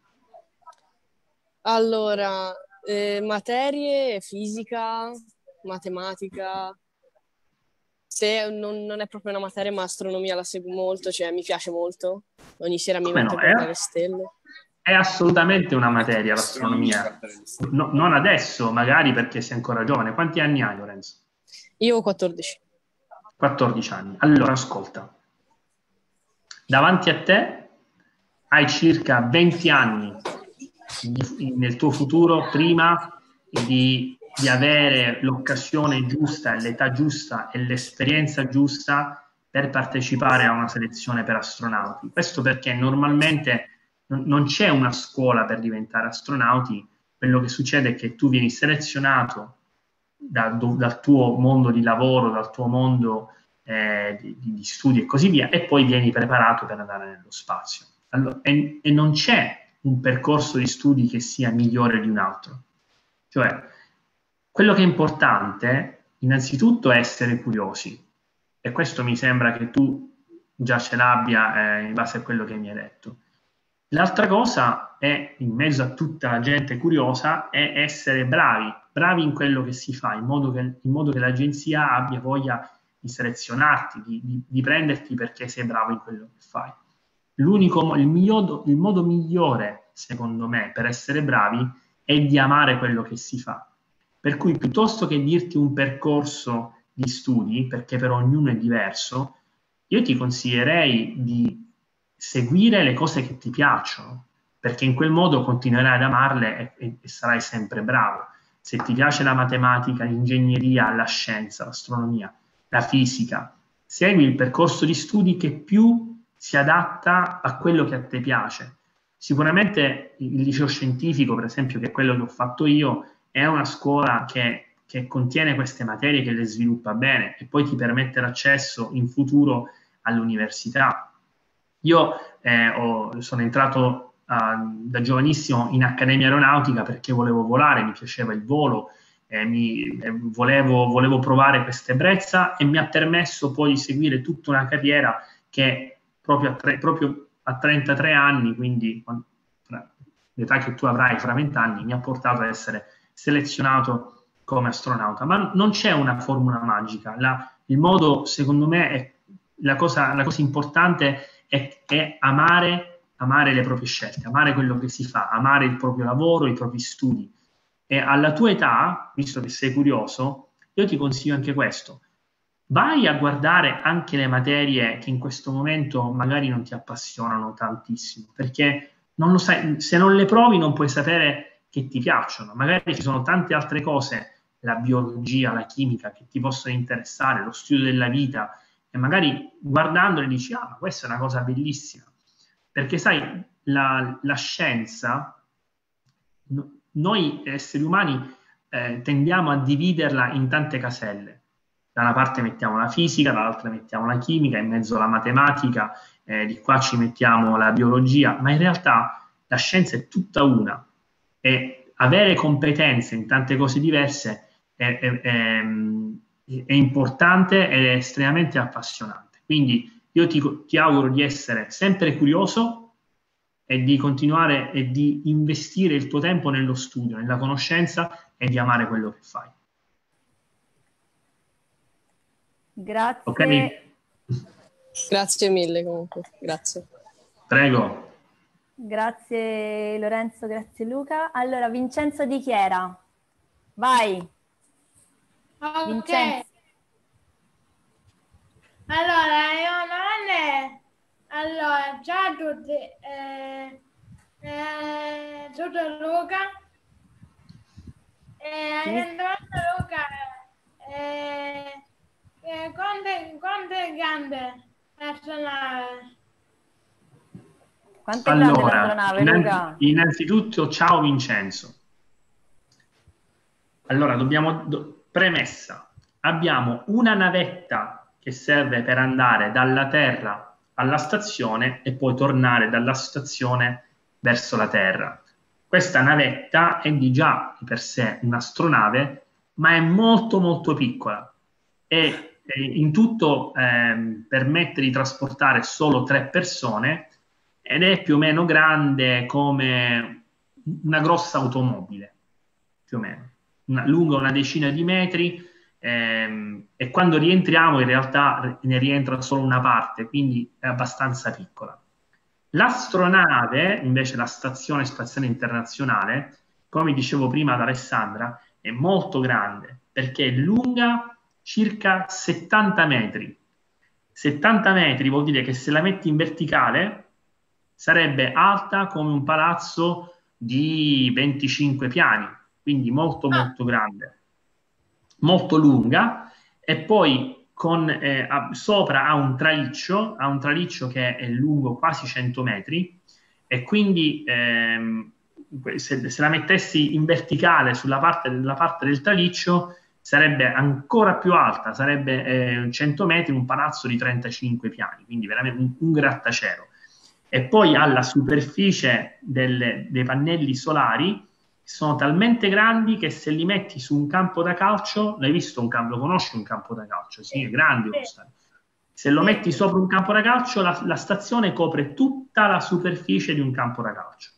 Allora, eh, materie, fisica, matematica. Se non, non è proprio una materia, ma astronomia la seguo molto, cioè mi piace molto. Ogni sera mi
Come
metto
no,
a guardare le stelle.
È assolutamente una materia l'astronomia. No- non adesso, magari perché sei ancora giovane. Quanti anni hai, Lorenzo?
Io ho 14.
14 anni. Allora, ascolta. Davanti a te hai circa 20 anni nel tuo futuro prima di, di avere l'occasione giusta, l'età giusta e l'esperienza giusta per partecipare a una selezione per astronauti. Questo perché normalmente non, c'è una scuola per diventare astronauti, quello che succede è che tu vieni selezionato da- do- dal tuo mondo di lavoro, dal tuo mondo eh, di, di studi e così via, e poi vieni preparato per andare nello spazio. Allora, e, e non c'è un percorso di studi che sia migliore di un altro. Cioè, quello che è importante, innanzitutto, è essere curiosi. E questo mi sembra che tu già ce l'abbia eh, in base a quello che mi hai detto. L'altra cosa è, in mezzo a tutta la gente curiosa, è essere bravi, bravi in quello che si fa, in modo che, in modo che l'agenzia abbia voglia di selezionarti, di, di, di prenderti perché sei bravo in quello che fai. L'unico, il, migliodo, il modo migliore, secondo me, per essere bravi è di amare quello che si fa. Per cui piuttosto che dirti un percorso di studi, perché per ognuno è diverso, io ti consiglierei di seguire le cose che ti piacciono, perché in quel modo continuerai ad amarle e, e sarai sempre bravo. Se ti piace la matematica, l'ingegneria, la scienza, l'astronomia, la fisica, segui il percorso di studi che più si adatta a quello che a te piace. Sicuramente il liceo scientifico, per esempio, che è quello che ho fatto io, è una scuola che, che contiene queste materie, che le sviluppa bene e poi ti permette l'accesso in futuro all'università. Io eh, ho, sono entrato uh, da giovanissimo in Accademia Aeronautica perché volevo volare, mi piaceva il volo, eh, mi, eh, volevo, volevo, provare questa ebbrezza e mi ha permesso poi di seguire tutta una carriera che proprio a, tre, proprio a 33 anni, quindi l'età che tu avrai fra 20 anni, mi ha portato ad essere selezionato come astronauta. Ma non c'è una formula magica. La, il modo, secondo me, è, la, cosa, la cosa importante è, è amare, amare le proprie scelte, amare quello che si fa, amare il proprio lavoro, i propri studi. E alla tua età, visto che sei curioso, io ti consiglio anche questo. Vai a guardare anche le materie che in questo momento magari non ti appassionano tantissimo, perché non sai, se non le provi non puoi sapere che ti piacciono. Magari ci sono tante altre cose, la biologia, la chimica, che ti possono interessare, lo studio della vita, e magari guardandole dici, ah, questa è una cosa bellissima. Perché sai, la, la scienza, no, noi esseri umani eh, tendiamo a dividerla in tante caselle. Da una parte mettiamo la fisica, dall'altra mettiamo la chimica, in mezzo la matematica, eh, di qua ci mettiamo la biologia, ma in realtà la scienza è tutta una e avere competenze in tante cose diverse è, è, è è importante ed è estremamente appassionante. Quindi io ti, ti auguro di essere sempre curioso e di continuare e di investire il tuo tempo nello studio, nella conoscenza e di amare quello che fai.
Grazie.
Okay.
Grazie mille comunque, grazie.
Prego.
Grazie Lorenzo, grazie Luca. Allora, Vincenzo Di Chiera, vai.
Ok.
Vincenzo.
Allora, io non è... Allora, ciao a tutti. Eh, eh, sono Luca. Eh,
Sì.
Luca eh, eh, quante, quante gambe
è grande
Allora,
l'astronave,
innan-
Luca?
innanzitutto, ciao Vincenzo. Allora, dobbiamo, do- premessa, abbiamo una navetta che serve per andare dalla Terra alla stazione e poi tornare dalla stazione verso la Terra. Questa navetta è di già di per sé un'astronave, ma è molto molto piccola e in tutto ehm, permette di trasportare solo tre persone ed è più o meno grande come una grossa automobile, più o meno, una, lunga una decina di metri ehm, e quando rientriamo in realtà ne rientra solo una parte, quindi è abbastanza piccola. L'astronave, invece la Stazione Spaziale Internazionale, come dicevo prima ad Alessandra, è molto grande perché è lunga circa 70 metri. 70 metri vuol dire che se la metti in verticale sarebbe alta come un palazzo di 25 piani, quindi molto molto grande, molto lunga e poi con, eh, a- sopra ha un traliccio, ha un traliccio che è lungo quasi 100 metri e quindi ehm, se, se la mettessi in verticale sulla parte, parte del traliccio sarebbe ancora più alta, sarebbe eh, 100 metri, un palazzo di 35 piani, quindi veramente un, un grattacielo. E poi alla superficie delle, dei pannelli solari sono talmente grandi che se li metti su un campo da calcio, l'hai visto un campo, lo conosci un campo da calcio? Sì, è grande uno stadio. Se lo metti sopra un campo da calcio, la, la stazione copre tutta la superficie di un campo da calcio.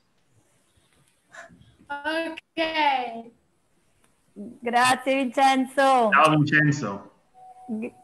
Ok.
Grazie Vincenzo.
Ciao Vincenzo.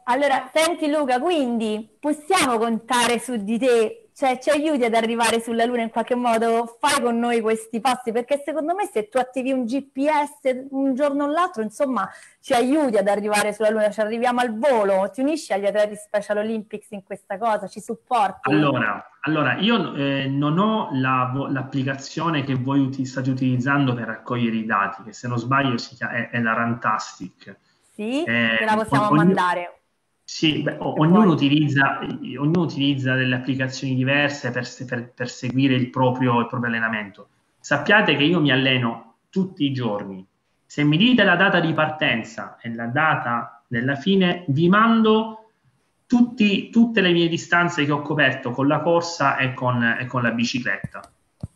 Allora, senti Luca, quindi possiamo contare su di te, cioè ci aiuti ad arrivare sulla Luna in qualche modo, fai con noi questi passi, perché secondo me se tu attivi un GPS un giorno o l'altro, insomma, ci aiuti ad arrivare sulla Luna, ci arriviamo al volo, ti unisci agli atleti Special Olympics in questa cosa, ci supporti.
Allora, allora io eh, non ho la- l'applicazione che voi uti- state utilizzando per raccogliere i dati, che se non sbaglio si chiama, è, è la Rantastic.
Sì,
Eh,
te la possiamo
ogni-
mandare.
Sì, beh, ognuno utilizza, ognuno utilizza delle applicazioni diverse per, per- per seguire il proprio, il proprio allenamento. Sappiate che io mi alleno tutti i giorni. Se mi dite la data di partenza e la data della fine, vi mando tutti- tutte le mie distanze che ho coperto con la corsa e con, e con la bicicletta.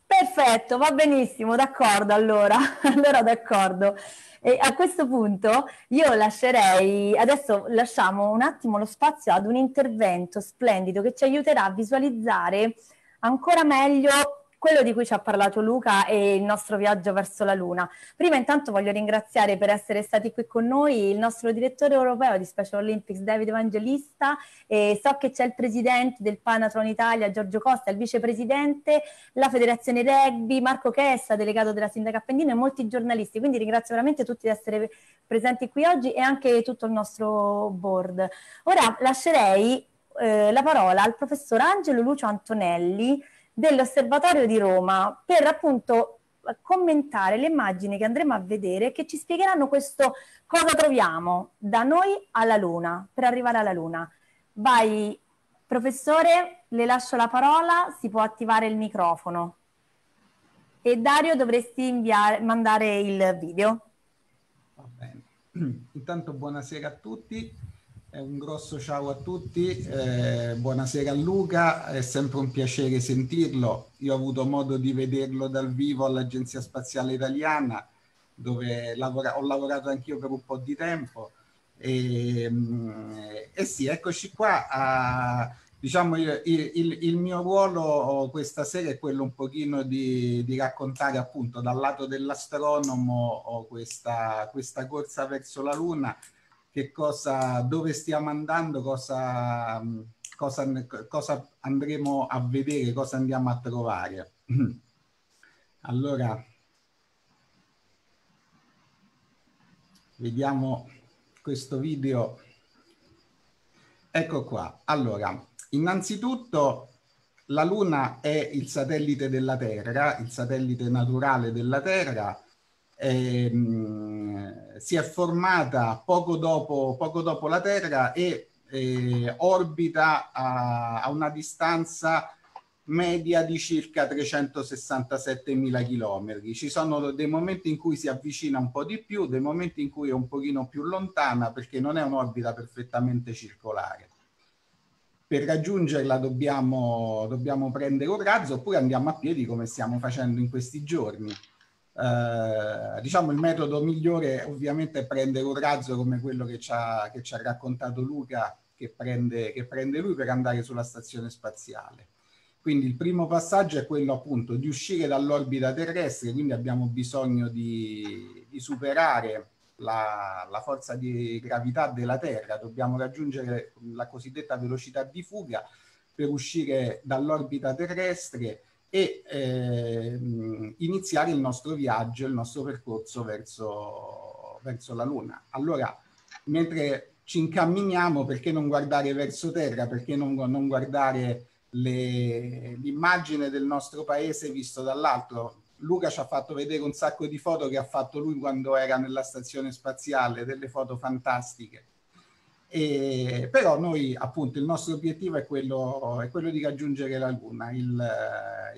Perfetto, va benissimo, d'accordo allora, allora d'accordo. E a questo punto io lascerei, adesso lasciamo un attimo lo spazio ad un intervento splendido che ci aiuterà a visualizzare ancora meglio quello di cui ci ha parlato Luca e il nostro viaggio verso la Luna. Prima intanto voglio ringraziare per essere stati qui con noi il nostro direttore europeo di Special Olympics David Evangelista e so che c'è il presidente del Panathlon Italia Giorgio Costa, il vicepresidente, la federazione rugby, Marco Chessa, delegato della Sindaca Appendino e molti giornalisti, quindi ringrazio veramente tutti di essere presenti qui oggi e anche tutto il nostro board. Ora lascerei eh, la parola al professor Angelo Lucio Antonelli dell'Osservatorio di Roma per appunto commentare le immagini che andremo a vedere che ci spiegheranno questo cosa troviamo da noi alla Luna, per arrivare alla Luna. Vai, professore, le lascio la parola, si può attivare il microfono. E Dario dovresti inviare, mandare il video.
Intanto buonasera a tutti, un grosso ciao a tutti, eh, buonasera a Luca, è sempre un piacere sentirlo. Io ho avuto modo di vederlo dal vivo all'Agenzia Spaziale Italiana, dove lavora- ho lavorato anch'io per un po' di tempo. E, mm, e sì, eccoci qua. a- diciamo, il, il- il mio ruolo questa sera è quello un pochino di, di raccontare appunto dal lato dell'astronomo o questa, questa corsa verso la Luna, che cosa, dove stiamo andando, cosa, cosa, cosa andremo a vedere, cosa andiamo a trovare. Allora, vediamo questo video. Ecco qua. Allora, innanzitutto la Luna è il satellite della Terra, il satellite naturale della Terra. ehm, si è formata poco dopo, poco dopo la Terra e eh, orbita a, a una distanza media di circa 367.000 chilometri. Ci sono dei momenti in cui si avvicina un po' di più, dei momenti in cui è un pochino più lontana perché non è un'orbita perfettamente circolare. Per raggiungerla dobbiamo, dobbiamo prendere un razzo oppure andiamo a piedi come stiamo facendo in questi giorni. Eh, diciamo il metodo migliore ovviamente è prendere un razzo come quello che ci ha, che ci ha raccontato Luca che prende, che prende lui per andare sulla stazione spaziale. Quindi il primo passaggio è quello appunto di uscire dall'orbita terrestre, quindi abbiamo bisogno di, di superare la, la forza di gravità della Terra, dobbiamo raggiungere la cosiddetta velocità di fuga per uscire dall'orbita terrestre e eh, iniziare il nostro viaggio, il nostro percorso verso, verso la Luna. Allora, mentre ci incamminiamo, perché non guardare verso terra, perché non, non guardare le- l'immagine del nostro paese visto dall'altro. Luca ci ha fatto vedere un sacco di foto che ha fatto lui quando era nella stazione spaziale, delle foto fantastiche. E, però noi appunto il nostro obiettivo è quello, è quello di raggiungere la Luna, il,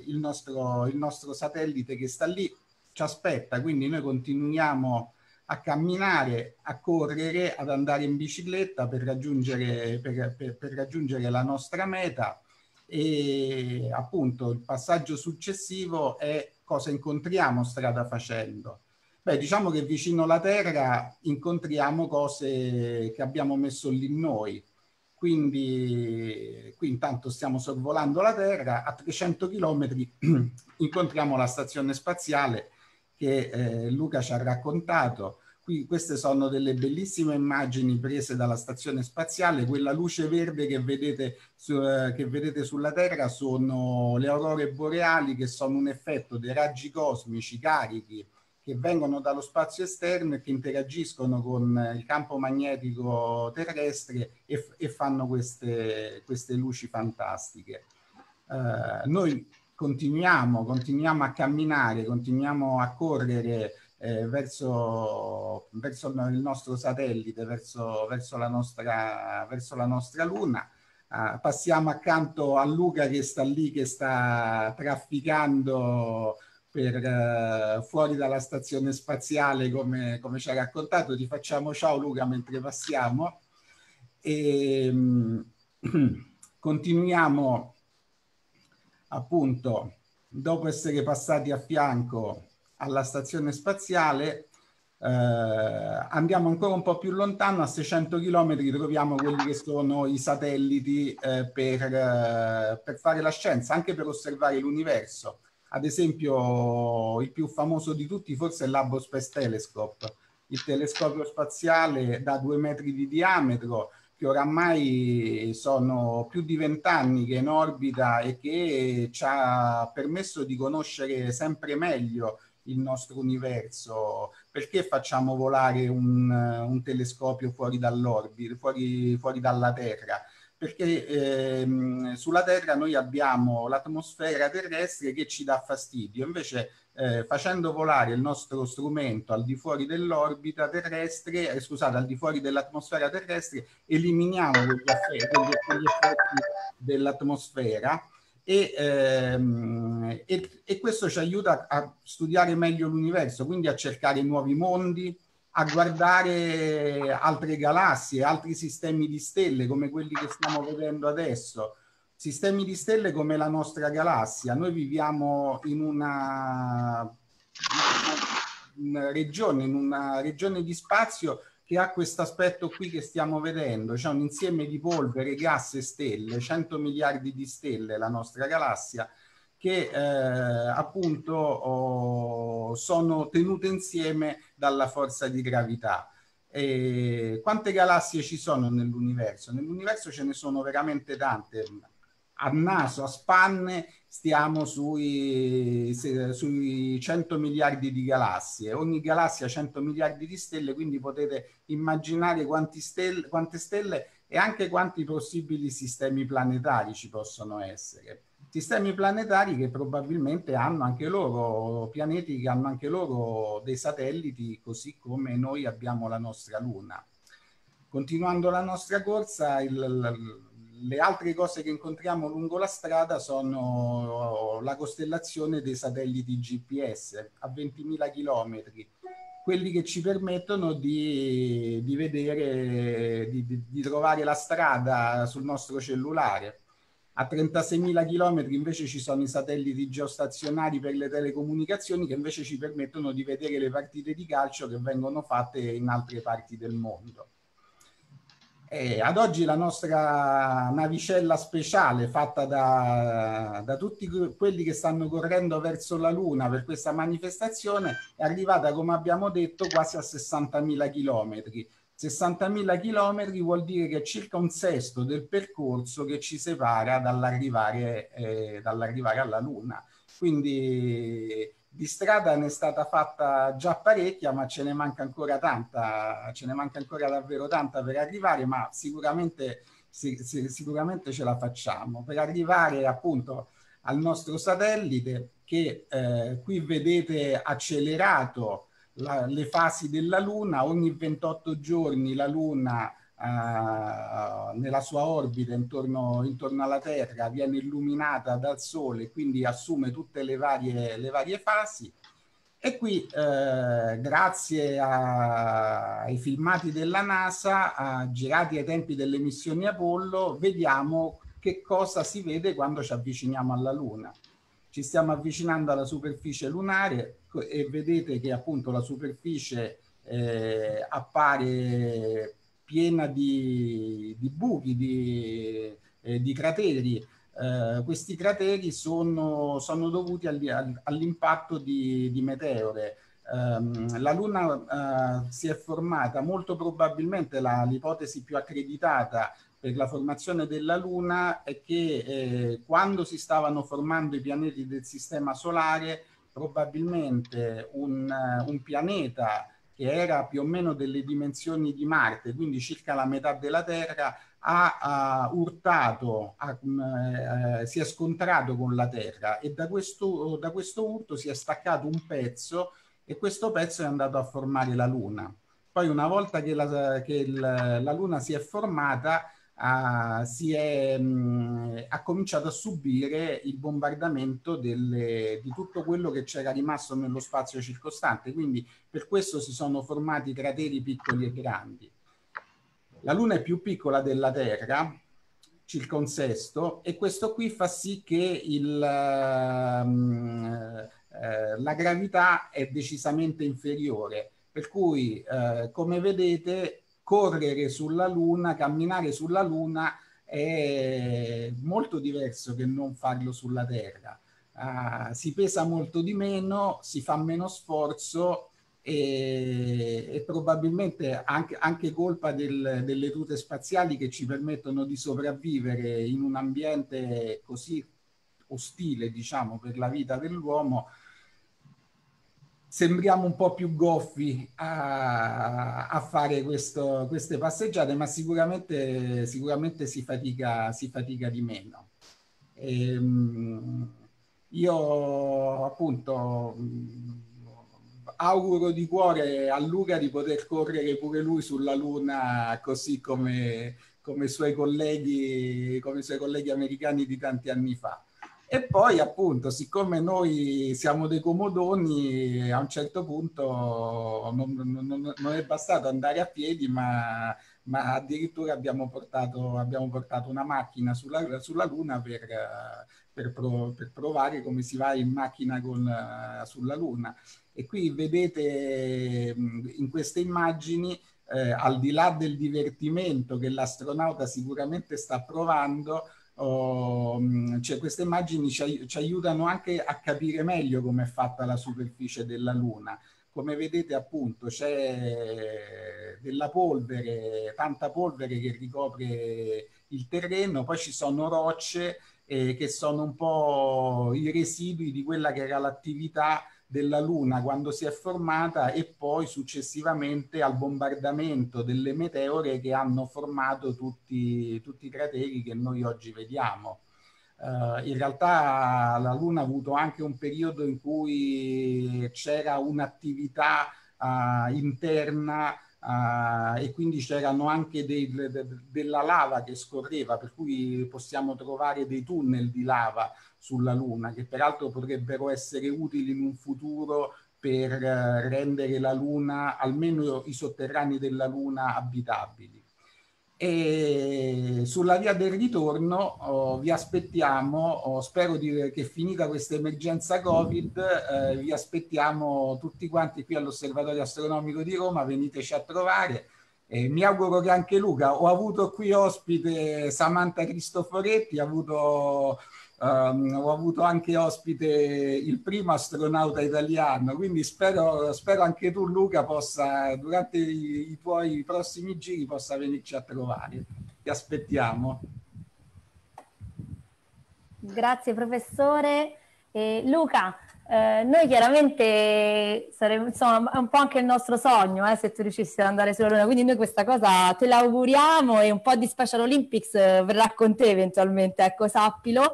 il nostro, il nostro satellite che sta lì ci aspetta, quindi noi continuiamo a camminare, a correre, ad andare in bicicletta per raggiungere, per, per, per raggiungere la nostra meta e appunto il passaggio successivo è cosa incontriamo strada facendo. Beh, diciamo che vicino alla Terra incontriamo cose che abbiamo messo lì noi. Quindi qui intanto stiamo sorvolando la Terra, a 300 km incontriamo la stazione spaziale che eh, Luca ci ha raccontato. Qui, queste sono delle bellissime immagini prese dalla stazione spaziale. Quella luce verde che vedete, su, eh, che vedete sulla Terra sono le aurore boreali che sono un effetto dei raggi cosmici carichi che vengono dallo spazio esterno e che interagiscono con il campo magnetico terrestre e, e fanno queste, queste, luci fantastiche. Uh, noi continuiamo, continuiamo a camminare, continuiamo a correre eh, verso, verso, il nostro satellite, verso, verso, la, nostra, verso la nostra Luna. Uh, passiamo accanto a Luca che sta lì, che sta trafficando per, uh, fuori dalla stazione spaziale come, come, ci ha raccontato. Ti facciamo ciao Luca mentre passiamo e um, continuiamo appunto dopo essere passati a fianco alla stazione spaziale eh, andiamo ancora un po' più lontano, a 600 km troviamo quelli che sono i satelliti eh, per, eh, per, fare la scienza, anche per osservare l'universo. Ad esempio, il più famoso di tutti forse è l'Hubble Space Telescope, il telescopio spaziale da due metri di diametro che oramai sono più di vent'anni che è in orbita e che ci ha permesso di conoscere sempre meglio il nostro universo, perché facciamo volare un, un telescopio fuori dall'orbita, fuori, fuori dalla Terra? Perché ehm, sulla Terra noi abbiamo l'atmosfera terrestre che ci dà fastidio, invece eh, facendo volare il nostro strumento al di fuori dell'orbita terrestre, eh, scusate, al di fuori dell'atmosfera terrestre, eliminiamo quegli effetti, quegli effetti dell'atmosfera e, ehm, e, e, questo ci aiuta a studiare meglio l'universo, quindi a cercare nuovi mondi, a guardare altre galassie, altri sistemi di stelle come quelli che stiamo vedendo adesso, sistemi di stelle come la nostra galassia. Noi viviamo in una, una regione, in una regione di spazio che ha questo aspetto qui che stiamo vedendo, c'è un insieme di polvere, gas e stelle, 100 miliardi di stelle la nostra galassia, che eh, appunto oh, sono tenute insieme dalla forza di gravità. E quante galassie ci sono nell'universo? Nell'universo ce ne sono veramente tante. A naso, a spanne, stiamo sui, sui 100 miliardi di galassie. Ogni galassia ha 100 miliardi di stelle, quindi potete immaginare stelle, quante stelle e anche quanti possibili sistemi planetari ci possono essere. Sistemi planetari che probabilmente hanno anche loro, pianeti che hanno anche loro dei satelliti, così come noi abbiamo la nostra Luna. Continuando la nostra corsa, il, le altre cose che incontriamo lungo la strada sono la costellazione dei satelliti GPS a 20.000 km, quelli che ci permettono di, di vedere, di, di, trovare la strada sul nostro cellulare. A 36.000 km invece ci sono i satelliti geostazionari per le telecomunicazioni che invece ci permettono di vedere le partite di calcio che vengono fatte in altre parti del mondo. Eh, ad oggi la nostra navicella speciale fatta da, da, tutti quelli che stanno correndo verso la Luna per questa manifestazione è arrivata, come abbiamo detto, quasi a 60.000 chilometri. 60.000 chilometri vuol dire che è circa un sesto del percorso che ci separa dall'arrivare, eh, dall'arrivare alla Luna. Quindi di strada ne è stata fatta già parecchia, ma ce ne manca ancora tanta, ce ne manca ancora davvero tanta per arrivare, ma sicuramente, si, si, sicuramente ce la facciamo. Per arrivare appunto al nostro satellite che eh, qui vedete accelerato la, le fasi della Luna, ogni 28 giorni la Luna Uh, nella sua orbita intorno, intorno, alla Terra viene illuminata dal Sole, quindi assume tutte le varie, le varie fasi. E qui, eh, grazie a, ai filmati della NASA, a, girati ai tempi delle missioni Apollo, vediamo che cosa si vede quando ci avviciniamo alla Luna. Ci stiamo avvicinando alla superficie lunare e vedete che appunto la superficie eh, appare piena di, di buchi, di, eh, di crateri. Eh, questi crateri sono, sono dovuti all'impatto di, di meteore. Um, la Luna uh, si è formata molto probabilmente l'ipotesi più accreditata per la formazione della Luna è che eh, quando si stavano formando i pianeti del Sistema Solare probabilmente un, un pianeta che era più o meno delle dimensioni di Marte, quindi circa la metà della Terra, ha, ha urtato, ha, eh, si è scontrato con la Terra e da questo, da questo urto si è staccato un pezzo e questo pezzo è andato a formare la Luna. Poi una volta che la, che il, la Luna si è formata, si è, mh, ha cominciato a subire il bombardamento delle, di tutto quello che c'era rimasto nello spazio circostante, quindi per questo si sono formati crateri piccoli e grandi. La Luna è più piccola della Terra, circa un sesto, e questo qui fa sì che il, uh, uh, la gravità è decisamente inferiore, per cui uh, come vedete correre sulla Luna, camminare sulla Luna è molto diverso che non farlo sulla Terra. Uh, si pesa molto di meno, si fa meno sforzo e, e probabilmente anche, anche colpa del, delle tute spaziali che ci permettono di sopravvivere in un ambiente così ostile, diciamo, per la vita dell'uomo, sembriamo un po' più goffi a, a fare questo, queste passeggiate, ma sicuramente, sicuramente si, fatica, si fatica di meno. E, ehm, io appunto auguro di cuore a Luca di poter correre pure lui sulla Luna così come, come, suoi colleghi, come i suoi colleghi americani di tanti anni fa. E poi appunto, siccome noi siamo dei comodoni, a un certo punto non, non, non è bastato andare a piedi, ma, ma addirittura abbiamo portato, abbiamo portato, una macchina sulla, sulla Luna per, per, pro, per, provare come si va in macchina con, sulla Luna. E qui vedete in queste immagini, eh, al di là del divertimento che l'astronauta sicuramente sta provando, Oh, cioè queste immagini ci, ci, aiutano anche a capire meglio come è fatta la superficie della Luna. Come vedete appunto c'è della polvere, tanta polvere che ricopre il terreno, poi ci sono rocce eh, che sono un po' i residui di quella che era l'attività della Luna quando si è formata e poi successivamente al bombardamento delle meteore che hanno formato tutti, tutti i crateri che noi oggi vediamo. Uh, in realtà la Luna ha avuto anche un periodo in cui c'era un'attività uh, interna uh, e quindi c'erano anche dei, de, della lava che scorreva, per cui possiamo trovare dei tunnel di lava sulla Luna, che peraltro potrebbero essere utili in un futuro per eh, rendere la Luna, almeno i sotterranei della Luna, abitabili. E sulla via del ritorno oh, vi aspettiamo, oh, spero di, che finita questa emergenza Covid, eh, vi aspettiamo tutti quanti qui all'Osservatorio Astronomico di Roma, veniteci a trovare. Eh, mi auguro che anche Luca, ho avuto qui ospite Samantha Cristoforetti, ha avuto Um, ho avuto anche ospite il primo astronauta italiano, quindi spero, spero anche tu Luca possa, durante i, i, tuoi prossimi giri, possa venirci a trovare. Ti aspettiamo.
Grazie professore. Eh, Luca, Eh, noi chiaramente saremo, insomma, è un po' anche il nostro sogno eh, se tu riuscissi ad andare sulla Luna, quindi noi questa cosa te l'auguriamo e un po' di Special Olympics eh, verrà con te eventualmente, ecco, sappilo.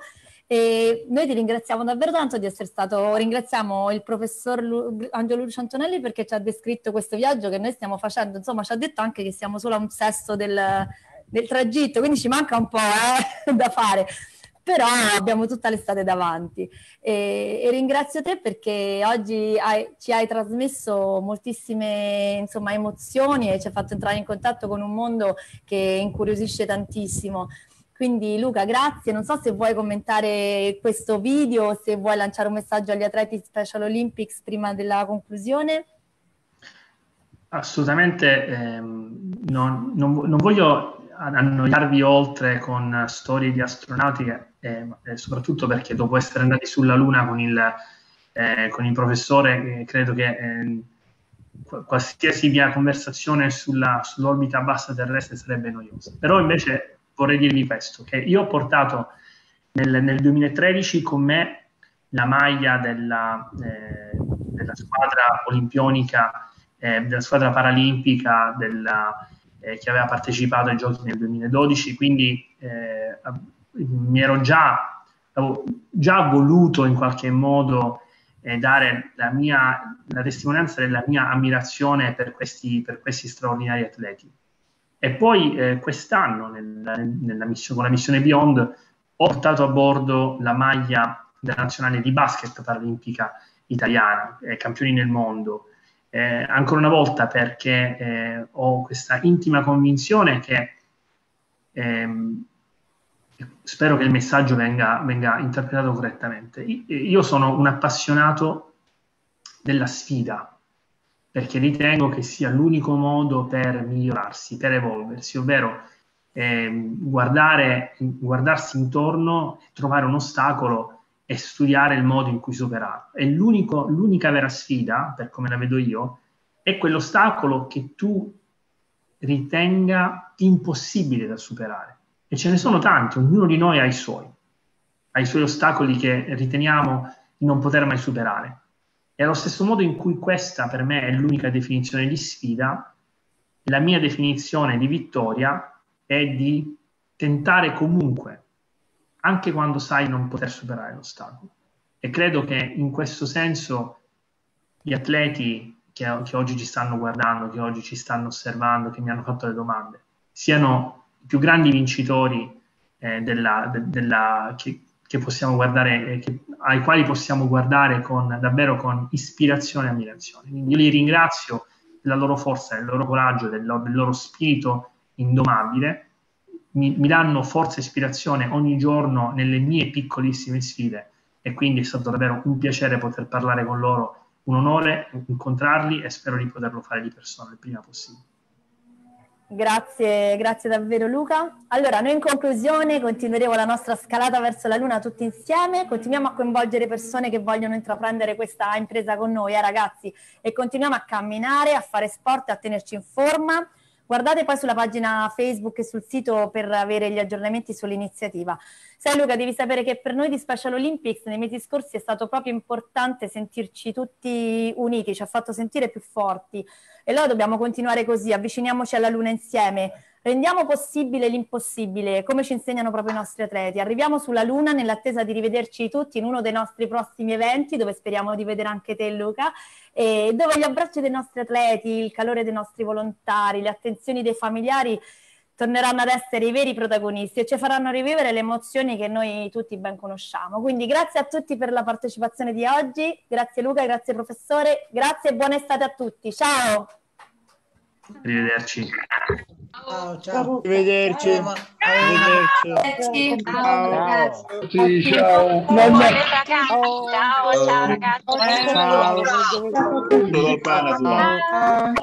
E noi ti ringraziamo davvero tanto di essere stato, ringraziamo il professor Lu- Angelo Lucio Antonelli perché ci ha descritto questo viaggio che noi stiamo facendo, insomma ci ha detto anche che siamo solo a un sesto del, del tragitto, quindi ci manca un po' eh, da fare. Però abbiamo tutta l'estate davanti. E, e ringrazio te perché oggi hai, ci hai trasmesso moltissime insomma, emozioni e ci hai fatto entrare in contatto con un mondo che incuriosisce tantissimo. Quindi Luca, grazie. Non so se vuoi commentare questo video o se vuoi lanciare un messaggio agli atleti Special Olympics prima della conclusione.
Assolutamente, ehm, non, non, non voglio annoiarvi oltre con storie di astronautica, eh, eh, soprattutto perché dopo essere andati sulla Luna con il, eh, con il professore, eh, credo che eh, qualsiasi mia conversazione sulla, sull'orbita bassa terrestre sarebbe noiosa. Però invece vorrei dirvi questo, che io ho portato nel, nel 2013 con me la maglia della, eh, della squadra olimpionica, della squadra paralimpica, della eh, che aveva partecipato ai giochi nel 2012, quindi eh, mi ero già, avevo già voluto in qualche modo eh, dare la mia la testimonianza della mia ammirazione per questi, per questi straordinari atleti. E poi eh, quest'anno, nella, nella missione, con la missione Beyond, ho portato a bordo la maglia della nazionale di basket paralimpica italiana, eh, campioni nel mondo, eh, ancora una volta perché eh, ho questa intima convinzione che ehm, spero che il messaggio venga, venga interpretato correttamente. Io sono un appassionato della sfida perché ritengo che sia l'unico modo per migliorarsi, per evolversi, ovvero eh, guardare, guardarsi intorno trovare un ostacolo e studiare il modo in cui superarlo. E l'unica vera sfida, per come la vedo io, è quell'ostacolo che tu ritenga impossibile da superare. E ce ne sono tanti, ognuno di noi ha i suoi, ha i suoi ostacoli che riteniamo di non poter mai superare. E allo stesso modo in cui questa per me è l'unica definizione di sfida, la mia definizione di vittoria è di tentare comunque anche quando sai non poter superare l'ostacolo. E credo che in questo senso gli atleti che, che, oggi ci stanno guardando, che oggi ci stanno osservando, che mi hanno fatto le domande, siano i più grandi vincitori eh, della, de, della, che, che, possiamo guardare, eh, che, ai quali possiamo guardare con, davvero con ispirazione e ammirazione. Quindi io li ringrazio della loro forza, del loro coraggio, del, del loro spirito indomabile mi, mi danno forza e ispirazione ogni giorno nelle mie piccolissime sfide e quindi è stato davvero un piacere poter parlare con loro, un onore incontrarli e spero di poterlo fare di persona il prima possibile.
Grazie, grazie davvero Luca. Allora, noi in conclusione continueremo la nostra scalata verso la Luna tutti insieme, continuiamo a coinvolgere persone che vogliono intraprendere questa impresa con noi, eh, ragazzi, e continuiamo a camminare, a fare sport, a tenerci in forma. Guardate poi sulla pagina Facebook e sul sito per avere gli aggiornamenti sull'iniziativa. Sai Luca, devi sapere che per noi di Special Olympics nei mesi scorsi è stato proprio importante sentirci tutti uniti, ci ha fatto sentire più forti e allora dobbiamo continuare così, avviciniamoci alla Luna insieme, rendiamo possibile l'impossibile, come ci insegnano proprio i nostri atleti. Arriviamo sulla Luna nell'attesa di rivederci tutti in uno dei nostri prossimi eventi, dove speriamo di vedere anche te Luca, e dove gli abbracci dei nostri atleti, il calore dei nostri volontari, le attenzioni dei familiari torneranno ad essere i veri protagonisti e ci faranno rivivere le emozioni che noi tutti ben conosciamo. Quindi grazie a tutti per la partecipazione di oggi, grazie Luca, grazie professore, grazie e buona estate a tutti. Ciao!
Arrivederci.
Ciao, ciao.
Arrivederci.
Arrivederci.
Ciao.
Ciao.
Sì,
ciao.
Ciao, ciao ragazzi.
Ciao.
Ciao.
Ciao.